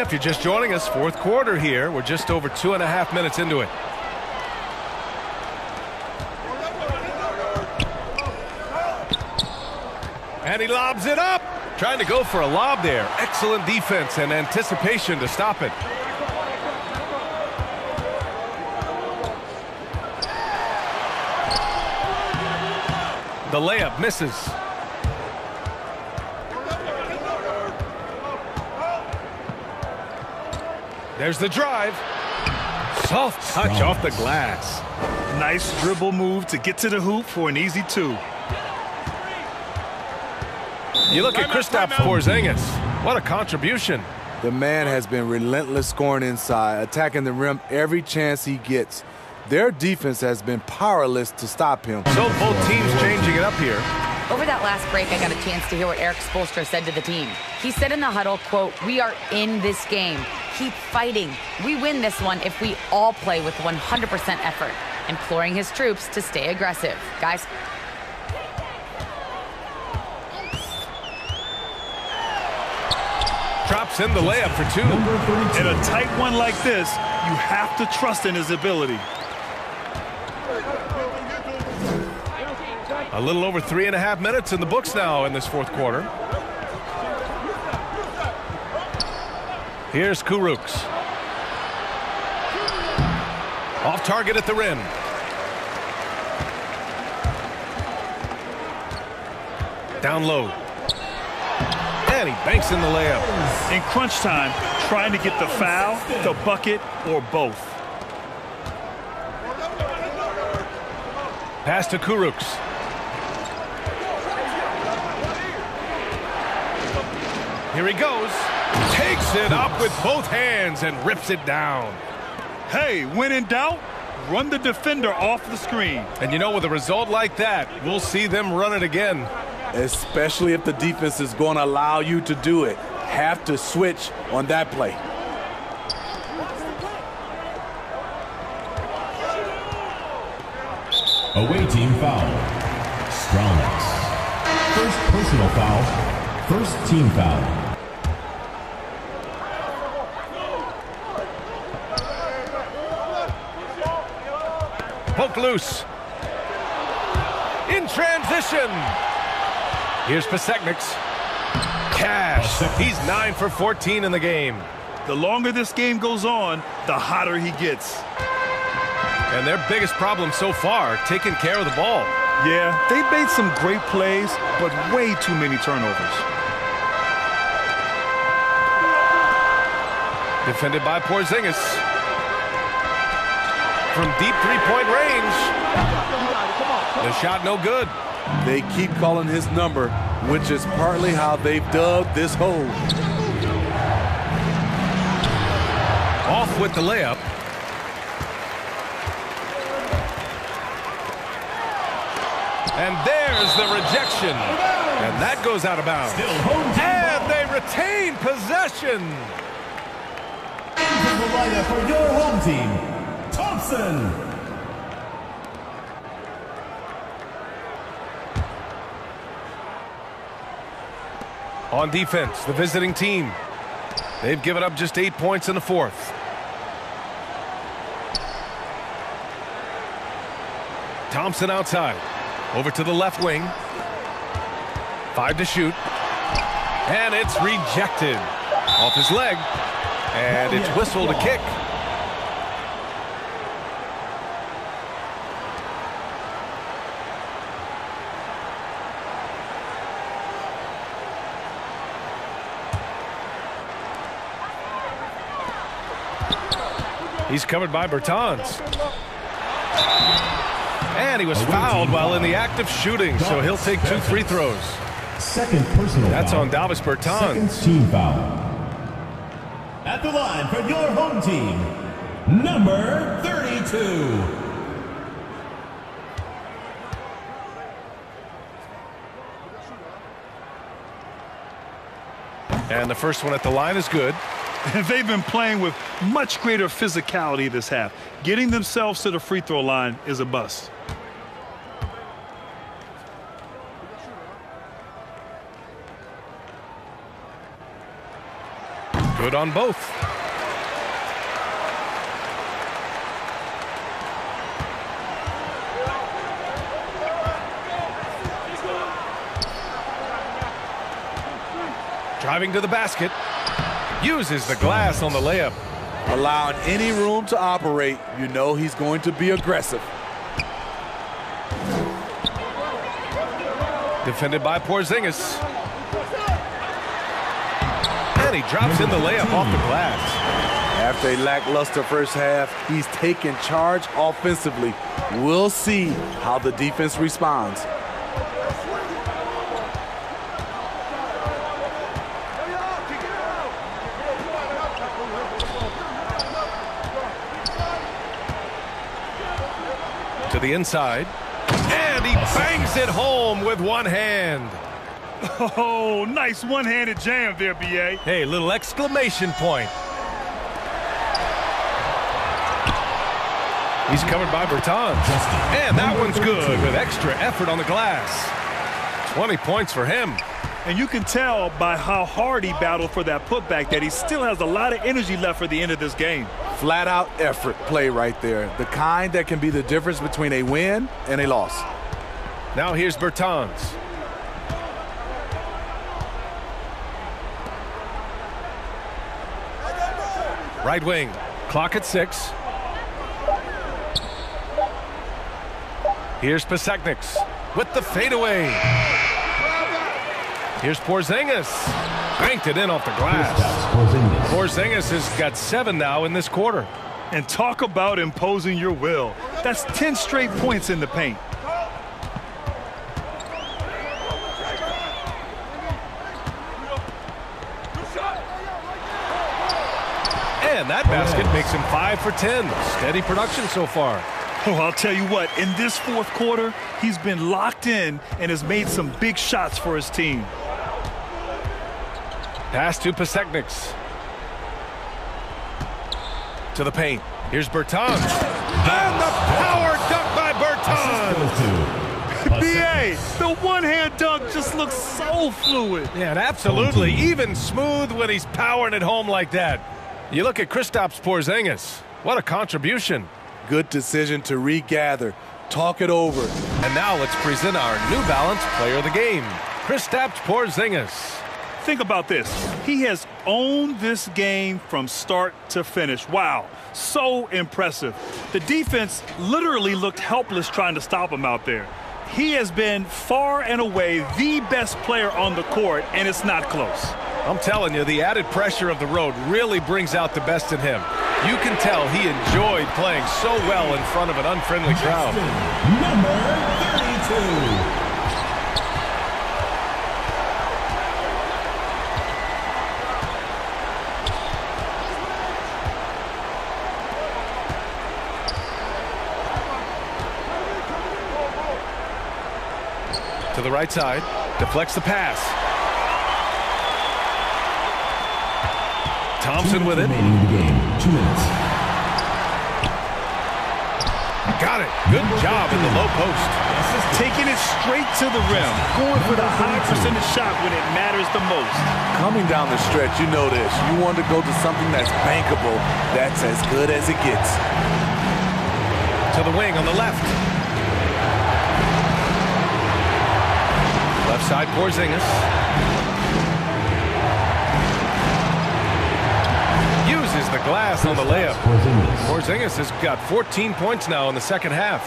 If you're just joining us, fourth quarter here. We're just over two and a half minutes into it. And he lobs it up. Trying to go for a lob there. Excellent defense and anticipation to stop it. The layup misses. There's the drive. Soft touch off the glass. Nice dribble move to get to the hoop for an easy two. You look at Kristaps Porzingis. What a contribution. The man has been relentless scoring inside, attacking the rim every chance he gets. Their defense has been powerless to stop him. So both teams changing it up here. Over that last break, I got a chance to hear what Erik Spoelstra said to the team. He said in the huddle, quote, we are in this game keep fighting. We win this one if we all play with 100% effort, imploring his troops to stay aggressive. Guys, drops in the layup for two. In a tight one like this, you have to trust in his ability. A little over three and a half minutes in the books now in this fourth quarter. Here's Kurucs. Off target at the rim. Down low. And he banks in the layup. In crunch time, trying to get the foul, the bucket, or both. Pass to Kurucs. Here he goes. Takes it up with both hands and rips it down. Hey, when in doubt, run the defender off the screen. And you know, with a result like that, we'll see them run it again. Especially if the defense is going to allow you to do it. Have to switch on that play. Away team foul. Stronach. First personal foul. First team foul. Poke loose. In transition. Here's Pasecniks. Cash. He's 9 for 14 in the game. The longer this game goes on, the hotter he gets. And their biggest problem so far, taking care of the ball. Yeah, they've made some great plays, but way too many turnovers. Defended by Porzingis. From deep three-point range. The shot no good. They keep calling his number, which is partly how they've dug this hole. Off with the layup. And there's the rejection. And that goes out of bounds. And they retain possession. Into for your home team, Thompson. On defense, the visiting team. They've given up just eight points in the fourth. Thompson outside. Over to the left wing. Five to shoot. And it's rejected. Off his leg. And it's whistled a kick. He's covered by Bertans. And he was fouled while in the act of shooting, so he'll take two free throws. Second personal That's foul. on Davis Second team foul. At the line for your home team, number 32. And the first one at the line is good. (laughs) They've been playing with much greater physicality this half. Getting themselves to the free throw line is a bust. Good on both. Driving to the basket. Uses the glass on the layup. Allowing any room to operate, you know he's going to be aggressive. Defended by Porzingis. And he drops in the layup off the glass. After a lackluster first half, he's taken charge offensively. We'll see how the defense responds. To the inside. And he bangs it home with one hand. Oh, nice one-handed jam there, B.A. Hey, little exclamation point. He's covered by Bertans. And that one's good with extra effort on the glass. 20 points for him. And you can tell by how hard he battled for that putback that he still has a lot of energy left for the end of this game. Flat out effort play right there. The kind that can be the difference between a win and a loss. Now here's Bertans. Right wing. Clock at six. Here's Pasecniks with the fadeaway. Here's Porzingis. Banked it in off the glass. Porzingis has got seven now in this quarter. And talk about imposing your will. That's 10 straight points in the paint. And that basket makes him 5 for 10. Steady production so far. Oh, I'll tell you what, in this fourth quarter, he's been locked in and has made some big shots for his team. Pass to Pasecniks. To the paint. Here's Bertans. And the power dunk by Bertans. BA, the one-hand dunk just looks so fluid. Yeah, and absolutely. Even smooth when he's powering it home like that. You look at Kristaps Porzingis. What a contribution. Good decision to regather, talk it over. And now let's present our New Balance Player of the Game, Kristaps Porzingis. Think about this. He has owned this game from start to finish. Wow, so impressive. The defense literally looked helpless trying to stop him out there. He has been far and away the best player on the court, and it's not close. I'm telling you, the added pressure of the road really brings out the best in him. You can tell he enjoyed playing so well in front of an unfriendly crowd. Number 32. To the right side, deflects the pass. Thompson with it. Two minutes. Got it. Good job in the low post. This is taking it straight to the rim. Going for the high percentage shot when it matters the most. Coming down the stretch, you know this. You want to go to something that's bankable. That's as good as it gets. To the wing on the left. Left side, Porzingis. Uses the glass on the layup. Porzingis has got 14 points now in the second half.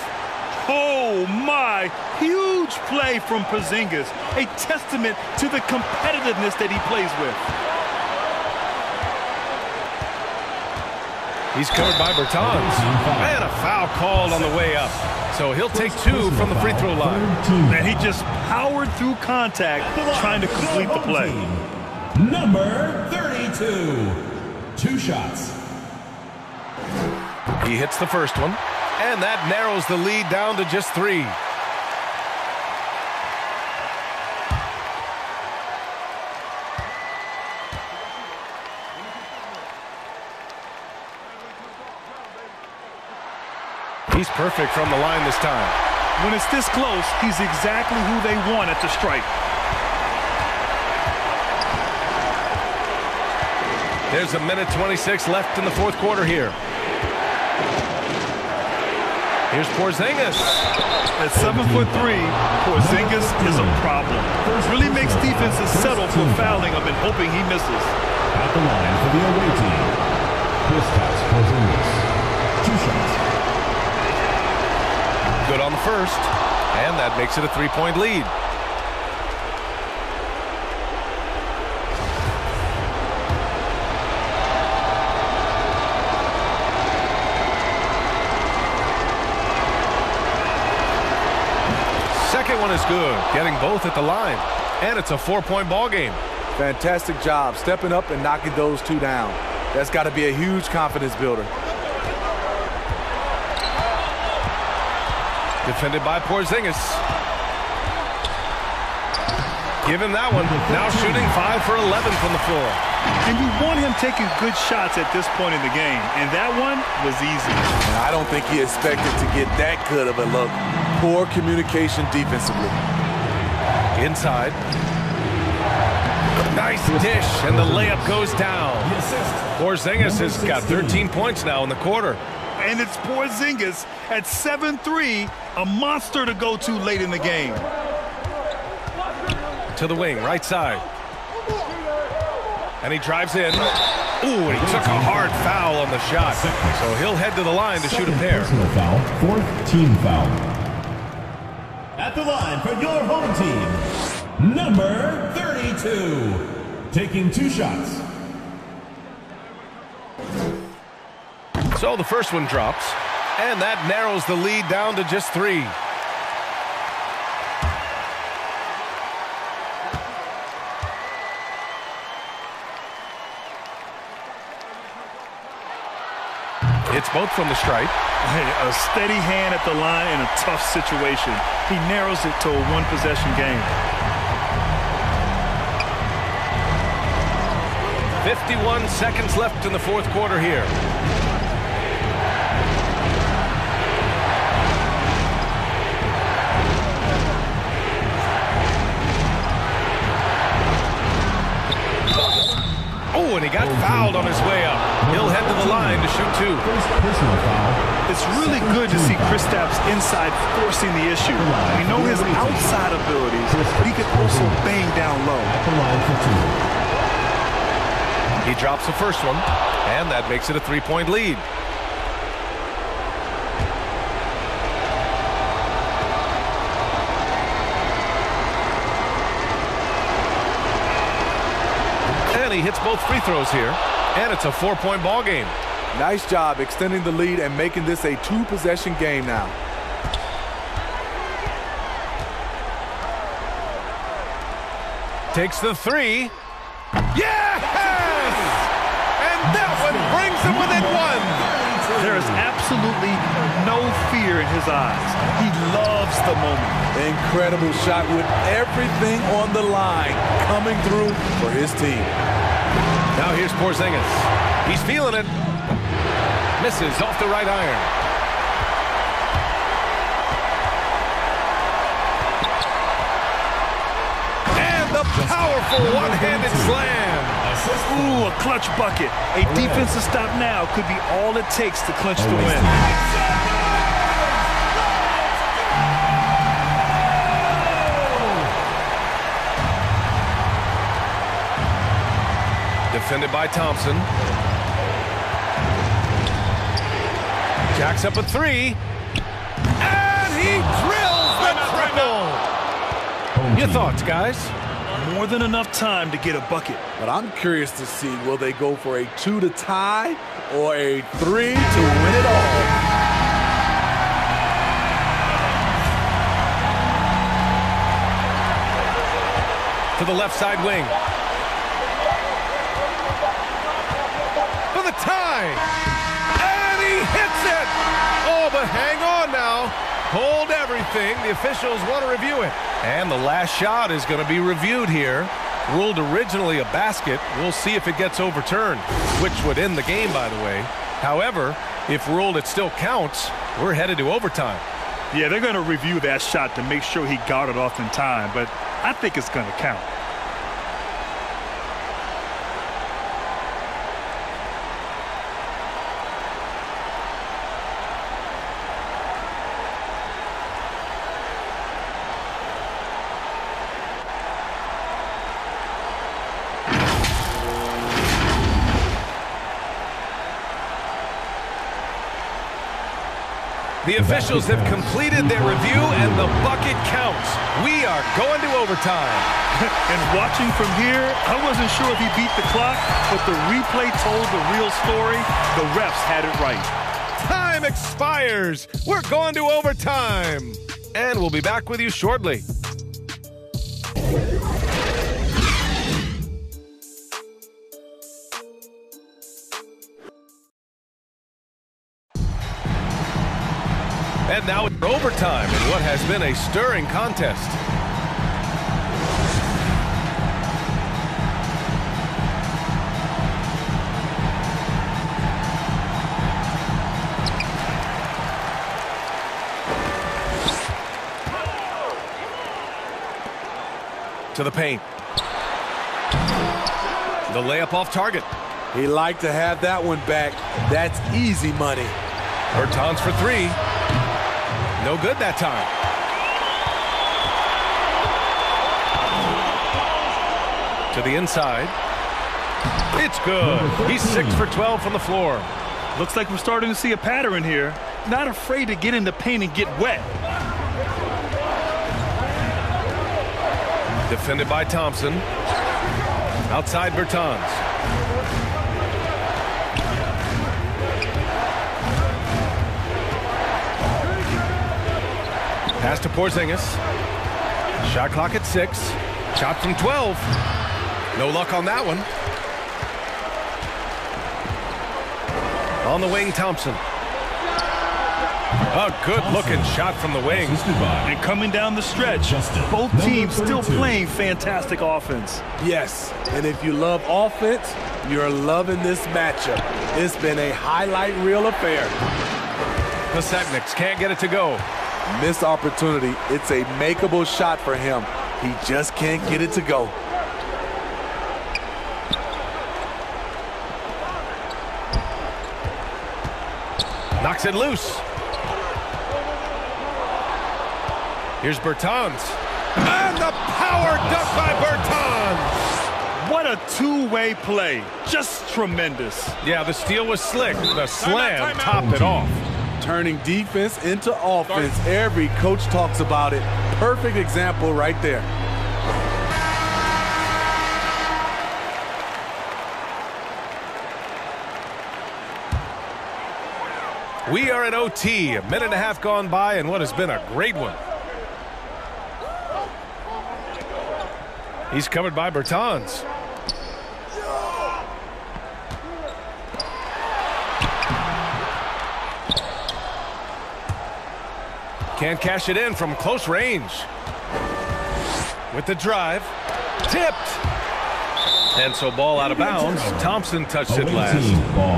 Oh, my. Huge play from Porzingis. A testament to the competitiveness that he plays with. He's covered by Bertans. And a foul called on the way up. So he'll take two from the free throw line. And he just powered through contact trying to complete the play. Number 32. Two shots. He hits the first one. And that narrows the lead down to just three. He's perfect from the line this time. When it's this close, he's exactly who they want at the stripe. There's a minute 26 left in the fourth quarter here. Here's Porzingis. At seven foot three, Porzingis is a problem. Really makes defenses settle for fouling him and hoping he misses. At the line for the away team. Kristaps Porzingis. Two shots. Good on the first. And that makes it a three-point lead. Second one is good, getting both at the line. And it's a four-point ball game. Fantastic job stepping up and knocking those two down. That's got to be a huge confidence builder. Defended by Porzingis. Give him that one. Now shooting 5 for 11 from the floor. And you want him taking good shots at this point in the game. And that one was easy. And I don't think he expected to get that good of a look. Poor communication defensively. Inside. Nice dish, and the layup goes down. Porzingis has got 13 points now in the quarter. And it's Porzingis at 7-3, a monster to go to late in the game. To the wing, right side. And he drives in. Ooh, and he took a hard foul on the shot. So he'll head to the line to shoot a pair. Personal foul, fourth team foul. At the line for your home team, number 32. Taking two shots. So the first one drops, and that narrows the lead down to just three. It's both from the stripe. A steady hand at the line in a tough situation. He narrows it to a one-possession game. 51 seconds left in the fourth quarter here. And he got fouled on his way up. He'll head to the line to shoot two. It's really good to see Kristaps inside forcing the issue. We know his outside abilities, but he can also bang down low. He drops the first one, and that makes it a three-point lead. And he hits both free throws here, and it's a four-point ball game. Nice job extending the lead and making this a two-possession game now. Takes the three. Yes! And that one brings him within one. There is absolutely no fear in his eyes. He loves the moment. Incredible shot with everything on the line coming through for his team. Now here's Porzingis. He's feeling it. Misses off the right iron. And the powerful one-handed slam. Ooh, a clutch bucket. A defensive stop now could be all it takes to clinch the win. Defended by Thompson. Jacks up a three. And he drills the triple. Your thoughts, guys? More than enough time to get a bucket. But I'm curious to see, will they go for a two to tie or a three to win it all? To the left side wing. But hang on now. Hold everything. The officials want to review it. And the last shot is going to be reviewed here. Ruled originally a basket. We'll see if it gets overturned, which would end the game, by the way. However, if ruled it still counts, we're headed to overtime. Yeah, they're going to review that shot to make sure he got it off in time, but I think it's going to count. The officials have completed their review, and the bucket counts. We are going to overtime. (laughs) and watching from here, I wasn't sure if he beat the clock, but the replay told the real story. The refs had it right. Time expires. We're going to overtime. And we'll be back with you shortly. And now it's overtime in what has been a stirring contest. To the paint. The layup off target. He liked to have that one back. That's easy money. Bertans for three. No good that time. To the inside. It's good. He's 6 for 12 from the floor. Looks like we're starting to see a pattern here. Not afraid to get in the paint and get wet. Defended by Thompson. Outside Bertans. Pass to Porzingis. Shot clock at six. Shot from 12. No luck on that one. On the wing, Thompson. A good-looking shot from the wing. And coming down the stretch, both teams still playing fantastic offense. Yes, and if you love offense, you're loving this matchup. It's been a highlight reel affair. Pasecniks can't get it to go. Missed opportunity. It's a makeable shot for him. He just can't get it to go. Knocks it loose. Here's Bertans. And the power dunk by Bertans. What a two-way play. Just tremendous. Yeah, the steal was slick. The slam topped it off. Turning defense into offense. Every coach talks about it. Perfect example right there. We are at OT, a minute and a half gone by, and what has been a great one. He's covered by Bertans. Can't cash it in from close range. With the drive. Tipped. And so ball out of bounds. Thompson touched it last. Ball.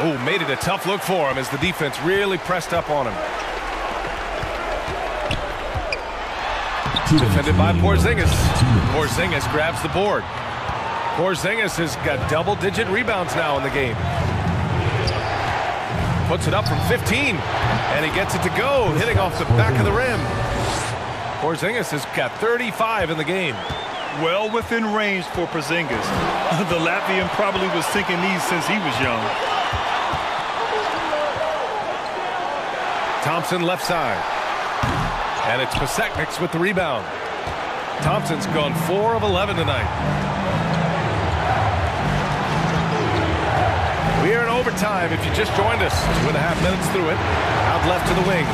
Oh, made it a tough look for him as the defense really pressed up on him. Defended by Porzingis. Porzingis grabs the board. Porzingis has got double-digit rebounds now in the game. Puts it up from 15, and he gets it to go, hitting off the back of the rim. Porzingis has got 35 in the game. Well within range for Porzingis. (laughs) the Latvian probably was sinking these since he was young. Thompson left side. And it's Pasecniks with the rebound. Thompson's gone 4 of 11 tonight. We are in overtime if you just joined us. Two and a half minutes through it. Out left to the wing.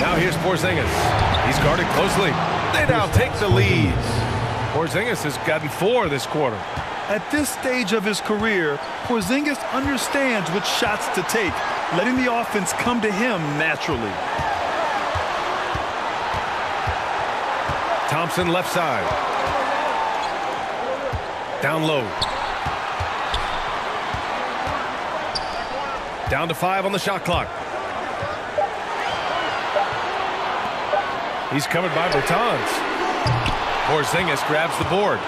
Now here's Porzingis. He's guarded closely. They now take the lead. Porzingis has gotten four this quarter. At this stage of his career, Porzingis understands which shots to take, letting the offense come to him naturally. Thompson left side. Down low. Down to five on the shot clock. He's covered by Bertans. Porzingis grabs the board.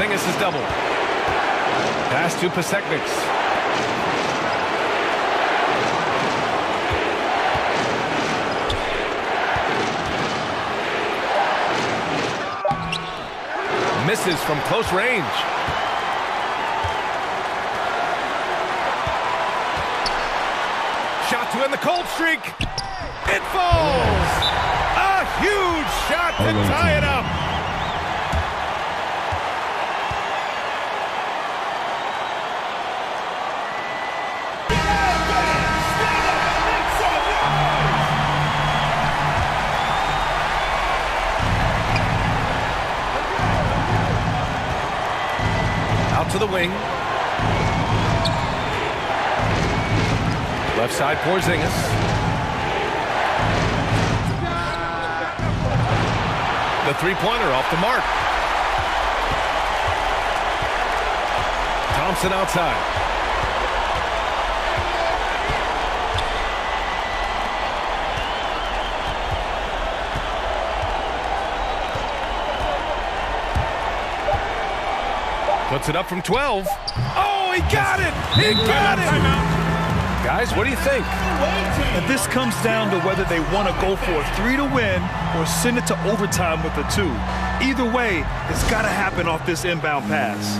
Porzingis is double. Pass to Pasecniks. Misses from close range. Shot to end the cold streak. It falls. A huge shot to tie it up. the wing. Left side, Porzingis. The three-pointer off the mark. Thompson outside. Puts it up from 12. Oh, he got it! He got it! Guys, what do you think? And this comes down to whether they want to go for a three to win or send it to overtime with a two. Either way, it's got to happen off this inbound pass.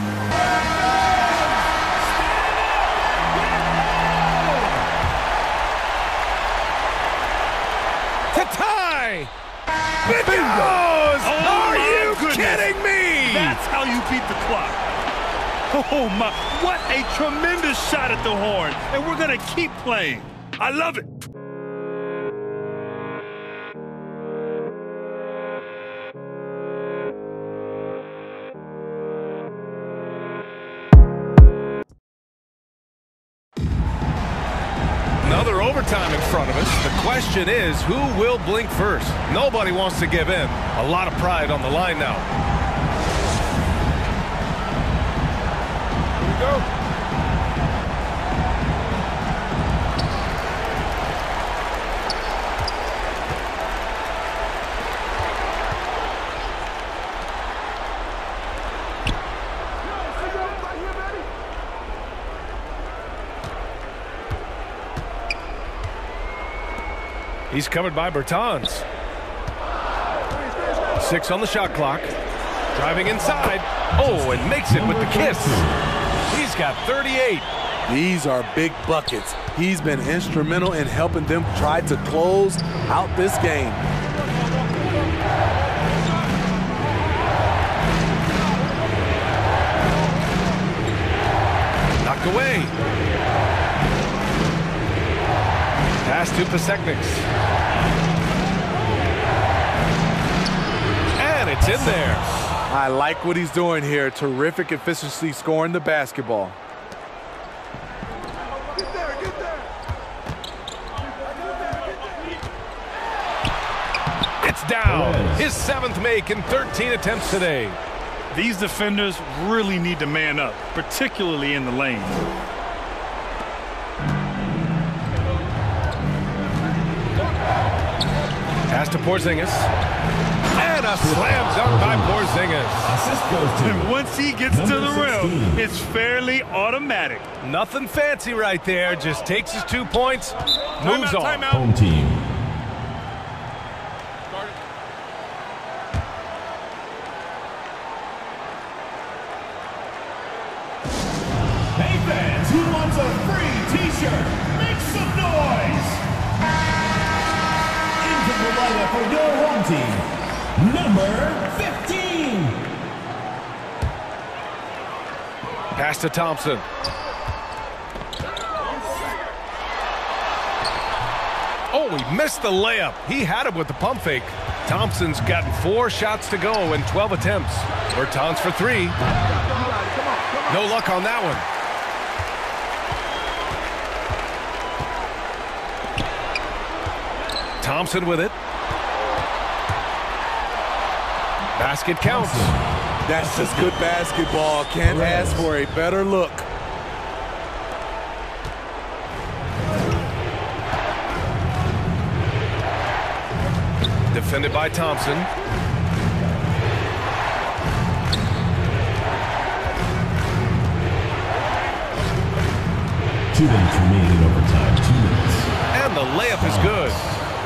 To tie! It goes! Oh, Are you goodness. kidding me? That's how you beat the clock. Oh my, what a tremendous shot at the horn. And we're going to keep playing. I love it. Another overtime in front of us. The question is, who will blink first? Nobody wants to give in. A lot of pride on the line now. He's covered by Bertans. Six on the shot clock. Driving inside. Oh, and makes it with the kiss. He's got 38. These are big buckets. He's been instrumental in helping them try to close out this game. Knocked away. Pass to Pasecniks. And it's in there. I like what he's doing here. Terrific efficiency scoring the basketball. It's down. His seventh make in 13 attempts today. These defenders really need to man up, particularly in the lane. To Porzingis. And a slam dunk by Porzingis. Assist goes to And once he gets to the rim, it's fairly automatic. Nothing fancy right there. Just takes his two points, moves Timeout, on. timeout. home team. To Thompson. Oh, he missed the layup. He had it with the pump fake. Thompson's gotten four shots to go in 12 attempts. Bertans for three. No luck on that one. Thompson with it. Basket counts. That's just good basketball. Can't ask for a better look. Defended by Thompson. Two minutes remaining in overtime. Two minutes. And the layup is good.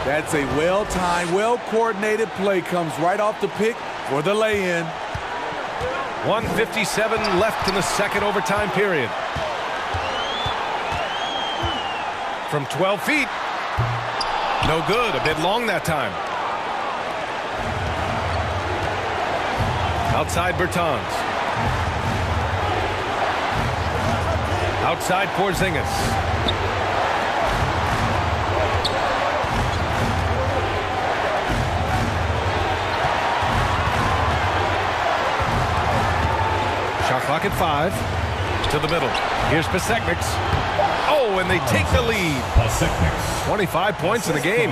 That's a well-timed, well-coordinated play. Comes right off the pick for the lay-in. 157 left in the second overtime period. From 12 feet. No good. A bit long that time. Outside Bertans. Outside Porzingis. Shot clock at five. To the middle. Here's Pasecniks. Oh, and they take the lead. 25 points in the game.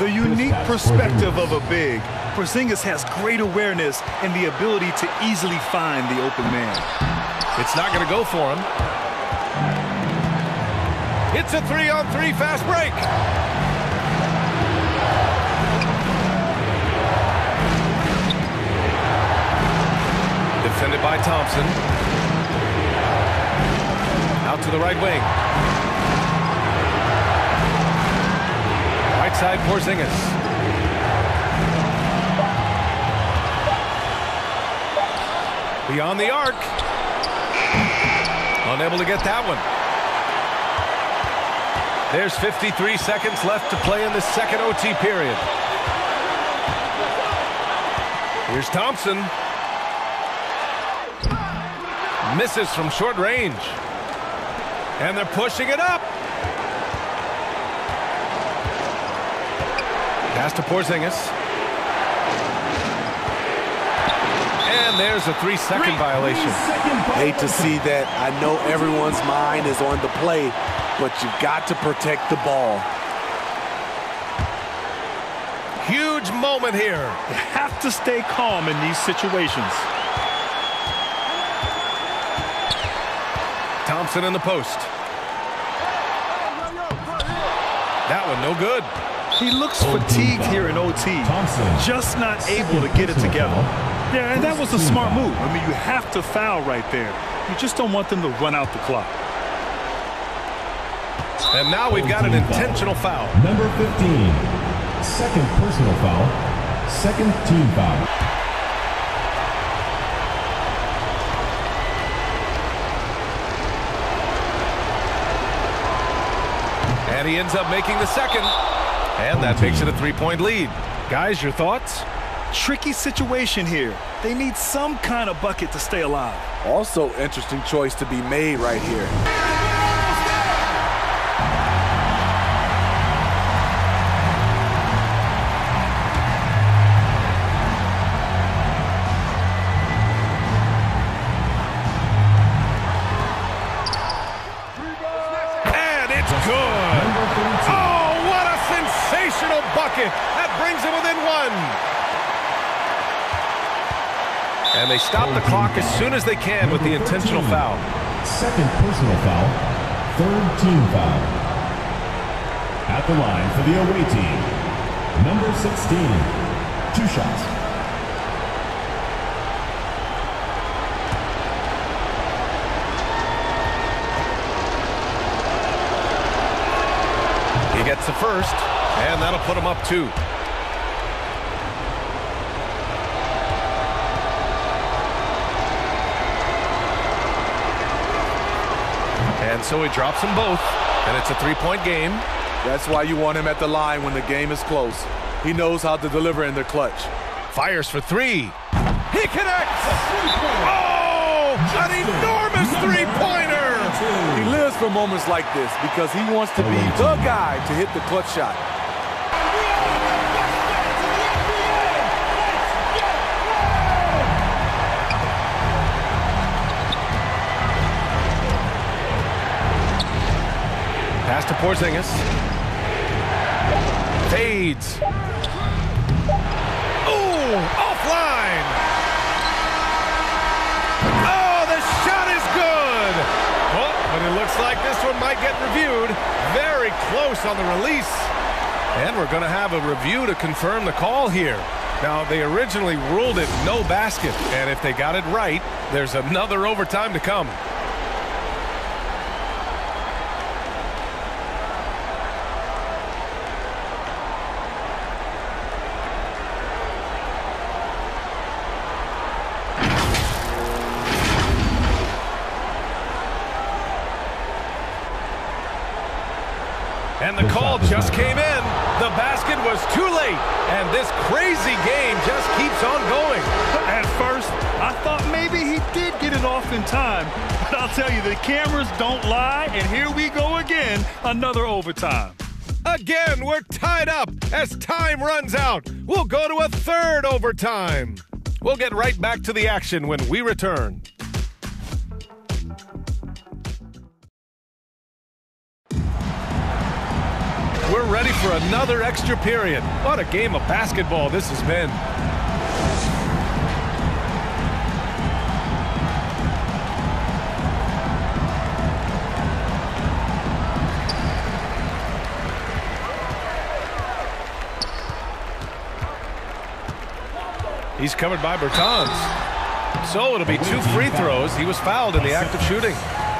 The unique perspective of a big. Porzingis has great awareness and the ability to easily find the open man. It's not going to go for him. It's a three-on-three 3 fast break. Defended by Thompson. Out to the right wing. Right side, Porzingis. Beyond the arc. Unable to get that one. There's 53 seconds left to play in the second OT period. Here's Thompson. Misses from short range. And they're pushing it up. Pass to Porzingis. And there's a three-second violation. Hate to see that. I know everyone's mind is on the play, but you've got to protect the ball. Huge moment here. You have to stay calm in these situations. Thompson in the post. That one no good. He looks fatigued here in OT. Just not able to get it together. Yeah, and that was a smart move. I mean, you have to foul right there. You just don't want them to run out the clock. And now we've got an intentional foul. Number 15, second personal foul, second team foul. He ends up making the second. And that makes it a three-point lead. Guys, your thoughts? Tricky situation here. They need some kind of bucket to stay alive. Also, interesting choice to be made right here. As they can with the intentional foul. Second personal foul, third team foul. At the line for the away team, number 16, two shots. He gets the first, and that'll put him up two. And so he drops them both, and it's a three-point game. That's why you want him at the line when the game is close. He knows how to deliver in the clutch. Fires for three. He connects! Oh! An enormous three-pointer! He lives for moments like this because he wants to be the guy to hit the clutch shot. Pass to Porzingis. Fades. Ooh, offline. Oh, the shot is good. Well, but it looks like this one might get reviewed. Very close on the release. And we're going to have a review to confirm the call here. Now, they originally ruled it no basket, and if they got it right, there's another overtime to come. overtime. We'll get right back to the action when we return. We're ready for another extra period. What a game of basketball this has been. He's covered by Bertans. So it'll be two free throws. He was fouled in the act of shooting.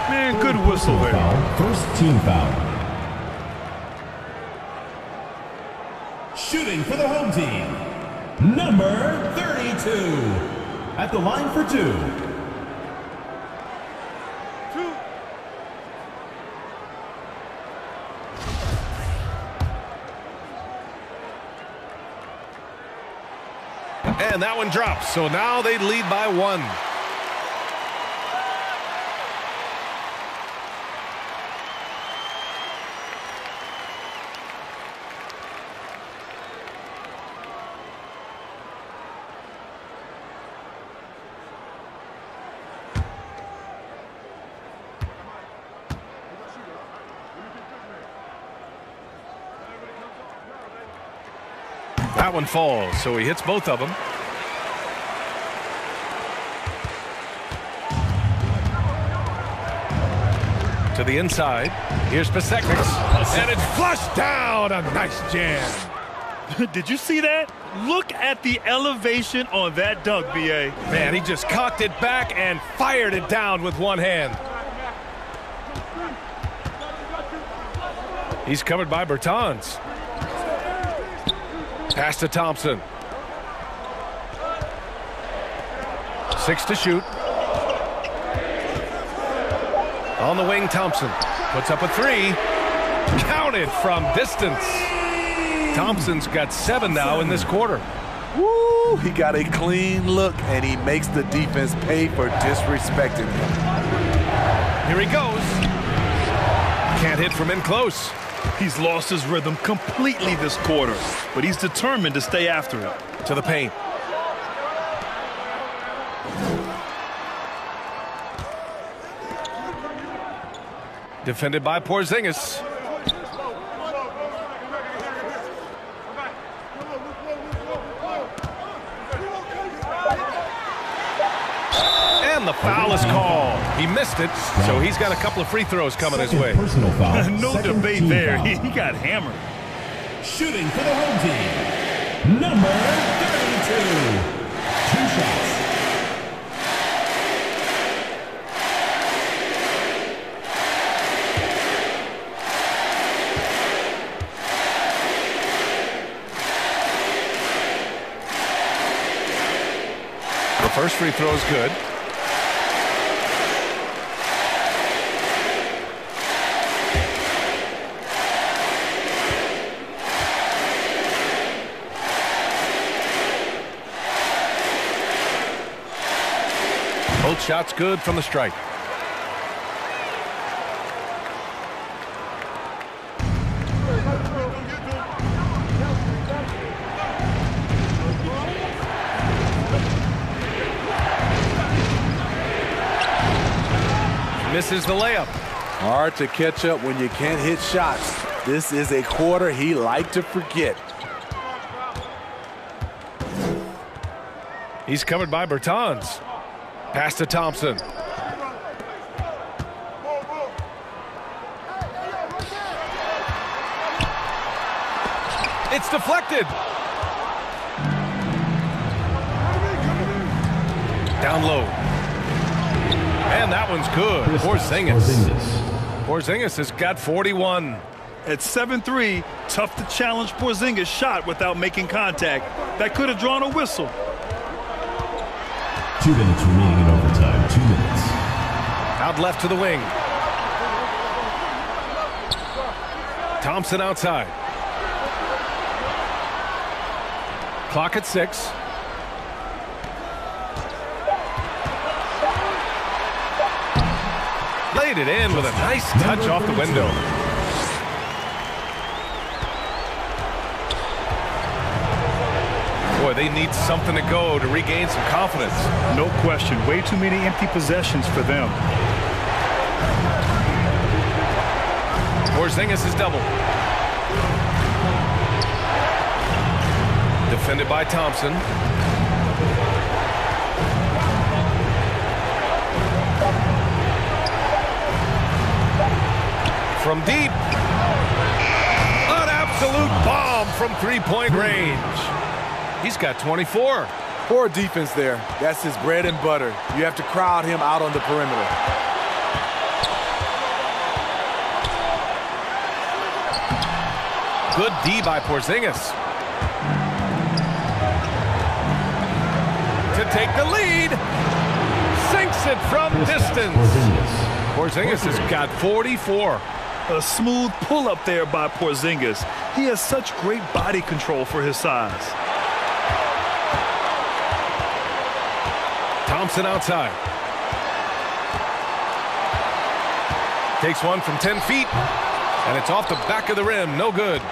Man, good whistle there. First team foul. Shooting for the home team. Number 32. At the line for two. And that one drops. So now they lead by one. That one falls, so he hits both of them. To the inside. Here's Pasecniks. And it's flushed down. A nice jam. (laughs) Did you see that? Look at the elevation on that dunk, B.A. Man, he just cocked it back and fired it down with one hand. He's covered by Bertans. Pass to Thompson. Six to shoot. On the wing, Thompson puts up a three. Counted from distance. Thompson's got seven now in this quarter. Woo! He got a clean look, and he makes the defense pay for disrespecting him. Here he goes. Can't hit from in close. He's lost his rhythm completely this quarter, but he's determined to stay after it. To the paint. Defended by Porzingis. And the foul is called. He missed it, so he's got a couple of free throws coming his way. Personal foul. (laughs) no Second debate there. (laughs) foul. He, he got hammered. Shooting for the home team. Number 32. Free throw is good. Both shots good from the strike. Misses the layup. Hard to catch up when you can't hit shots. This is a quarter he liked to forget. He's covered by Bertans. Pass to Thompson. And that one's good. Porzingis. Porzingis has got 41. At 7-3, tough to challenge Porzingis' shot without making contact. That could have drawn a whistle. Two minutes remaining in overtime. Two minutes. Out left to the wing. Thompson outside. Clock at six. it in with a nice touch off the window. Boy, they need something to go to regain some confidence. No question. Way too many empty possessions for them. Porzingis is double. Defended by Thompson. From deep. An absolute bomb from three-point range. He's got 24. Poor defense there. That's his bread and butter. You have to crowd him out on the perimeter. Good D by Porzingis. To take the lead. Sinks it from distance. Porzingis has got 44. A smooth pull-up there by Porzingis. He has such great body control for his size. Thompson outside. Takes one from 10 feet. And it's off the back of the rim. No good.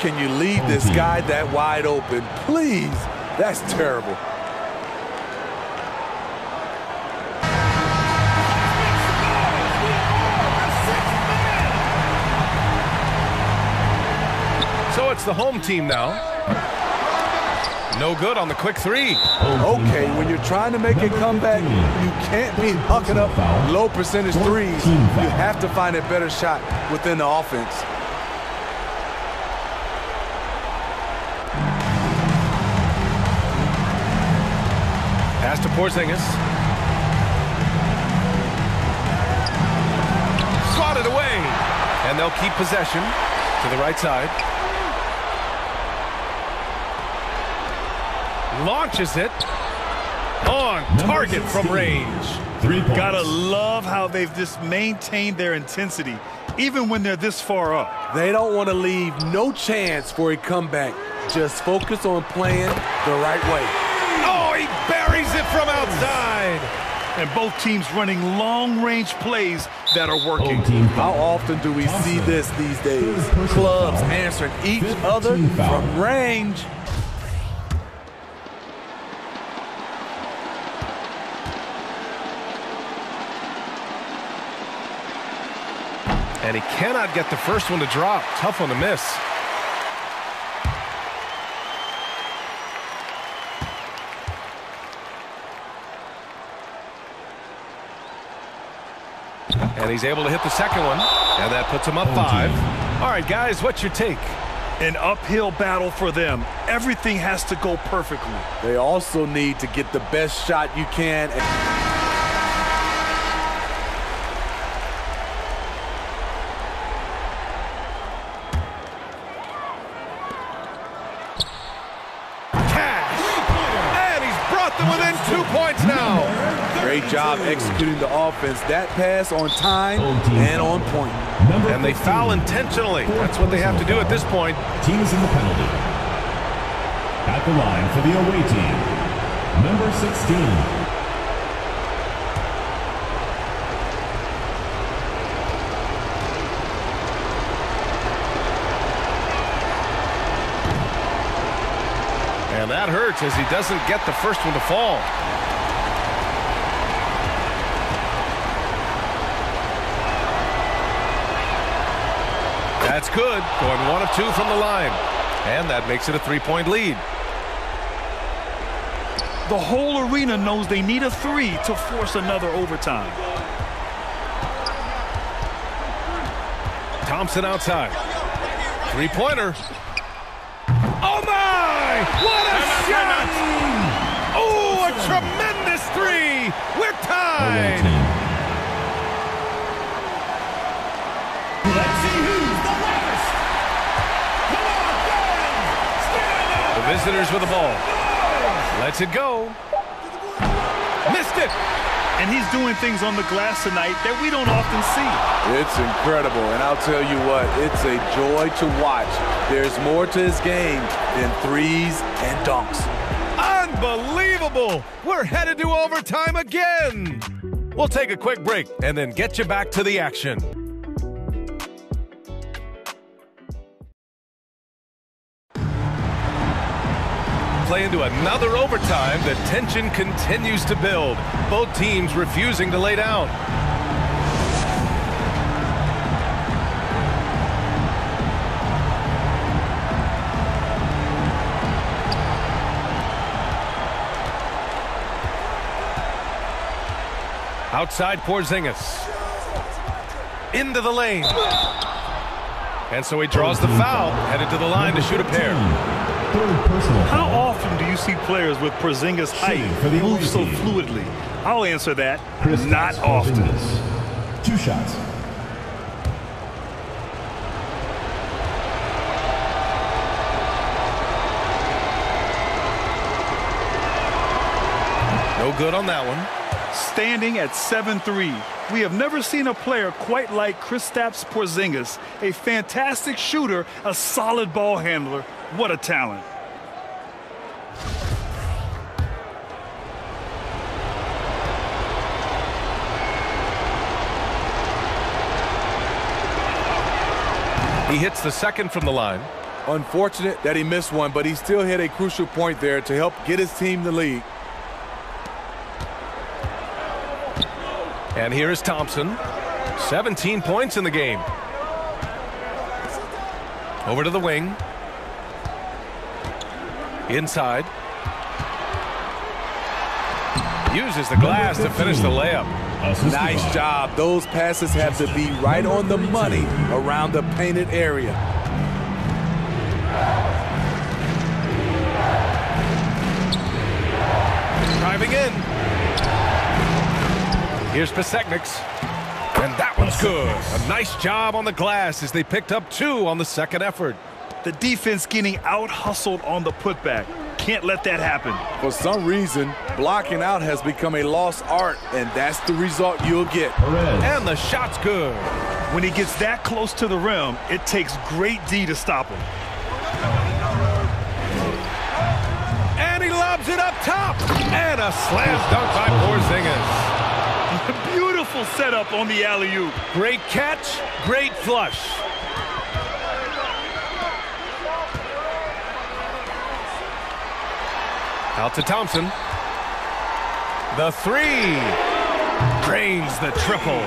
Can you leave this guy that wide open? Please. That's terrible. So it's the home team now. No good on the quick three. Okay, when you're trying to make a comeback, you can't be hucking up low percentage threes. You have to find a better shot within the offense. Porzingis. Swatted away. And they'll keep possession to the right side. Launches it. On target from range. Three points. Gotta love how they've just maintained their intensity, even when they're this far up. They don't want to leave no chance for a comeback. Just focus on playing the right way. He buries it from outside. And both teams running long-range plays that are working. How often do we see this these days? Clubs answering each other team from range. And he cannot get the first one to drop. Tough one to miss. And he's able to hit the second one. And that puts him up oh, five. All right, guys, what's your take? An uphill battle for them. Everything has to go perfectly. They also need to get the best shot you can. Cash. And he's brought them within two points now. Great job executing the offense. That pass on time and on point. And they foul intentionally. That's what they have to do at this point. Teams in the penalty. At the line for the away team. Number 16. And that hurts as he doesn't get the first one to fall. Good. Going one of two from the line. And that makes it a three-point lead. The whole arena knows they need a three to force another overtime. Thompson outside. Three-pointer. Oh, my! What a shot! Oh, a tremendous three! We're Away tied! Visitors with the ball. Lets it go. Missed it. And he's doing things on the glass tonight that we don't often see. It's incredible, and I'll tell you what, it's a joy to watch. There's more to his game than threes and dunks. Unbelievable! We're headed to overtime again. We'll take a quick break and then get you back to the action. Play into another overtime, the tension continues to build. Both teams refusing to lay down. Outside Porzingis. Into the lane. And so he draws the foul, headed to the line to shoot a pair. How often do you see players with Porzingis' height move so fluidly? I'll answer that. Not often. Two shots. No good on that one. Standing at 7-3, we have never seen a player quite like Kristaps Porzingis. A fantastic shooter, a solid ball handler. What a talent. He hits the second from the line. Unfortunate that he missed one, but he still hit a crucial point there to help get his team the lead. And here is Thompson. 17 points in the game. Over to the wing. Inside. Uses the glass to finish the layup. Nice job. Those passes have to be right on the money around the painted area. Here's Pasecniks. And that one's good. A nice job on the glass as they picked up two on the second effort. The defense getting out-hustled on the putback. Can't let that happen. For some reason, blocking out has become a lost art, and that's the result you'll get. And the shot's good. When he gets that close to the rim, it takes great D to stop him. And he lobs it up top. And a slam dunk by Porzingis. Beautiful setup on the alley-oop. Great catch, great flush. Out to Thompson. The three. Drains the triple.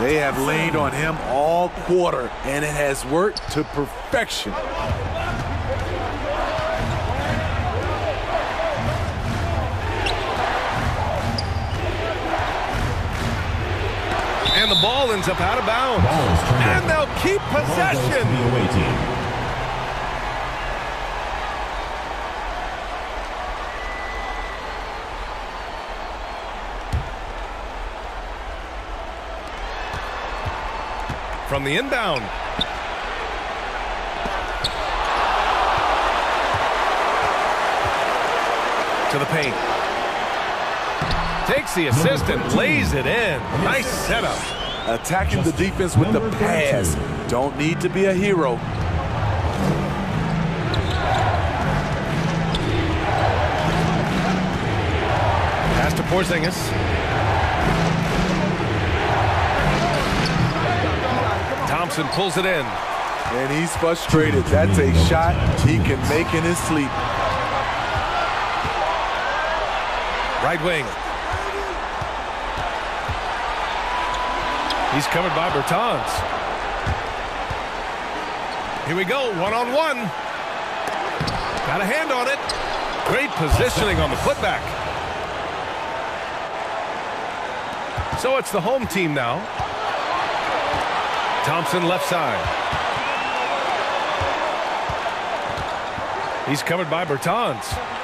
They have laid on him all quarter, and it has worked to perfection. And the ball ends up out of bounds. And they'll keep possession. The away team. From the inbound. To the paint. Takes the assist and lays it in. Nice setup. Attacking the defense with the pass. Don't need to be a hero. Pass to Porzingis. Thompson pulls it in. And he's frustrated. That's a shot he can make in his sleep. Right wing. He's covered by Bertans. Here we go, one-on-one. -on -one. Got a hand on it. Great positioning on the putback. So it's the home team now. Thompson left side. He's covered by Bertans.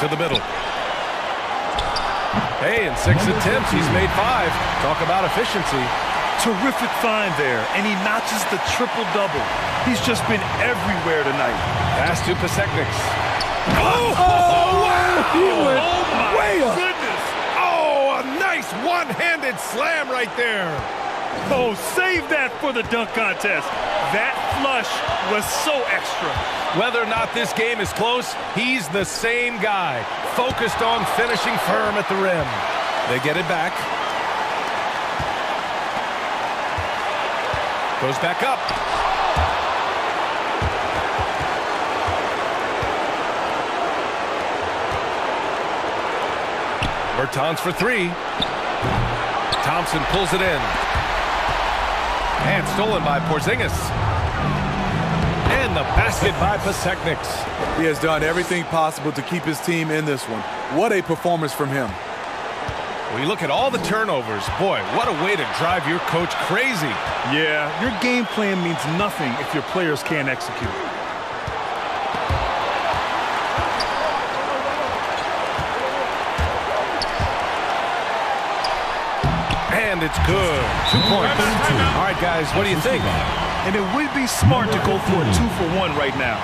To the middle. Hey, in six attempts, he's made five. Talk about efficiency. Terrific find there, and he notches the triple-double. He's just been everywhere tonight. Pass to Pasecniks. Oh, Oh, wow! He went oh my way up. goodness! Oh, a nice one-handed slam right there. Oh, save that for the dunk contest. That flush was so extra. Whether or not this game is close, he's the same guy, focused on finishing firm at the rim. They get it back. Goes back up. Bertans for three. Thompson pulls it in. And stolen by Porzingis. And the basket by Pasecniks. He has done everything possible to keep his team in this one. What a performance from him. We look at all the turnovers. Boy, what a way to drive your coach crazy. Yeah, your game plan means nothing if your players can't execute. It's good. Two points. All right, guys, what do you think? And it would be smart to go for a two for one right now.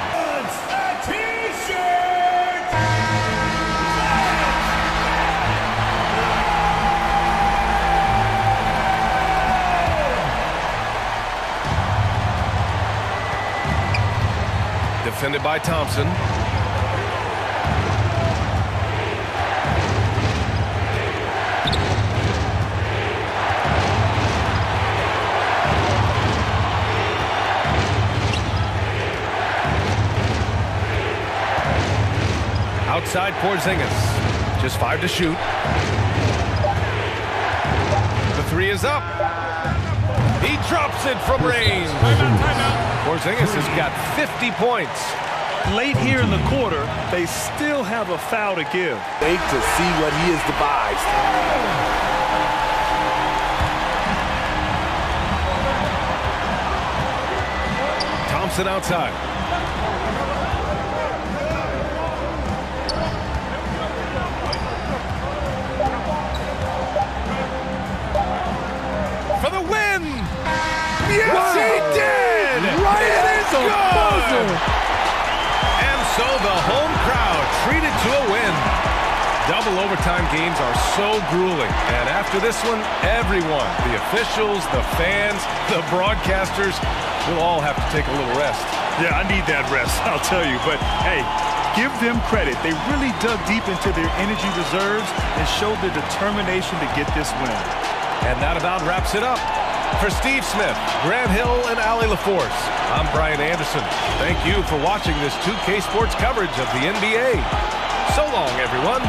Defended by Thompson. Outside Porzingis. Just five to shoot. The three is up. He drops it from range. Porzingis has got 50 points. Late here in the quarter, they still have a foul to give. Wait to see what he has devised. Thompson outside. Double overtime games are so grueling. And after this one, everyone, the officials, the fans, the broadcasters, will all have to take a little rest. Yeah, I need that rest, (laughs) I'll tell you. But hey, give them credit. They really dug deep into their energy reserves and showed their determination to get this win. And that about wraps it up. For Steve Smith, Grant Hill, and Allie LaForce, I'm Brian Anderson. Thank you for watching this 2K Sports coverage of the NBA. So long, everyone.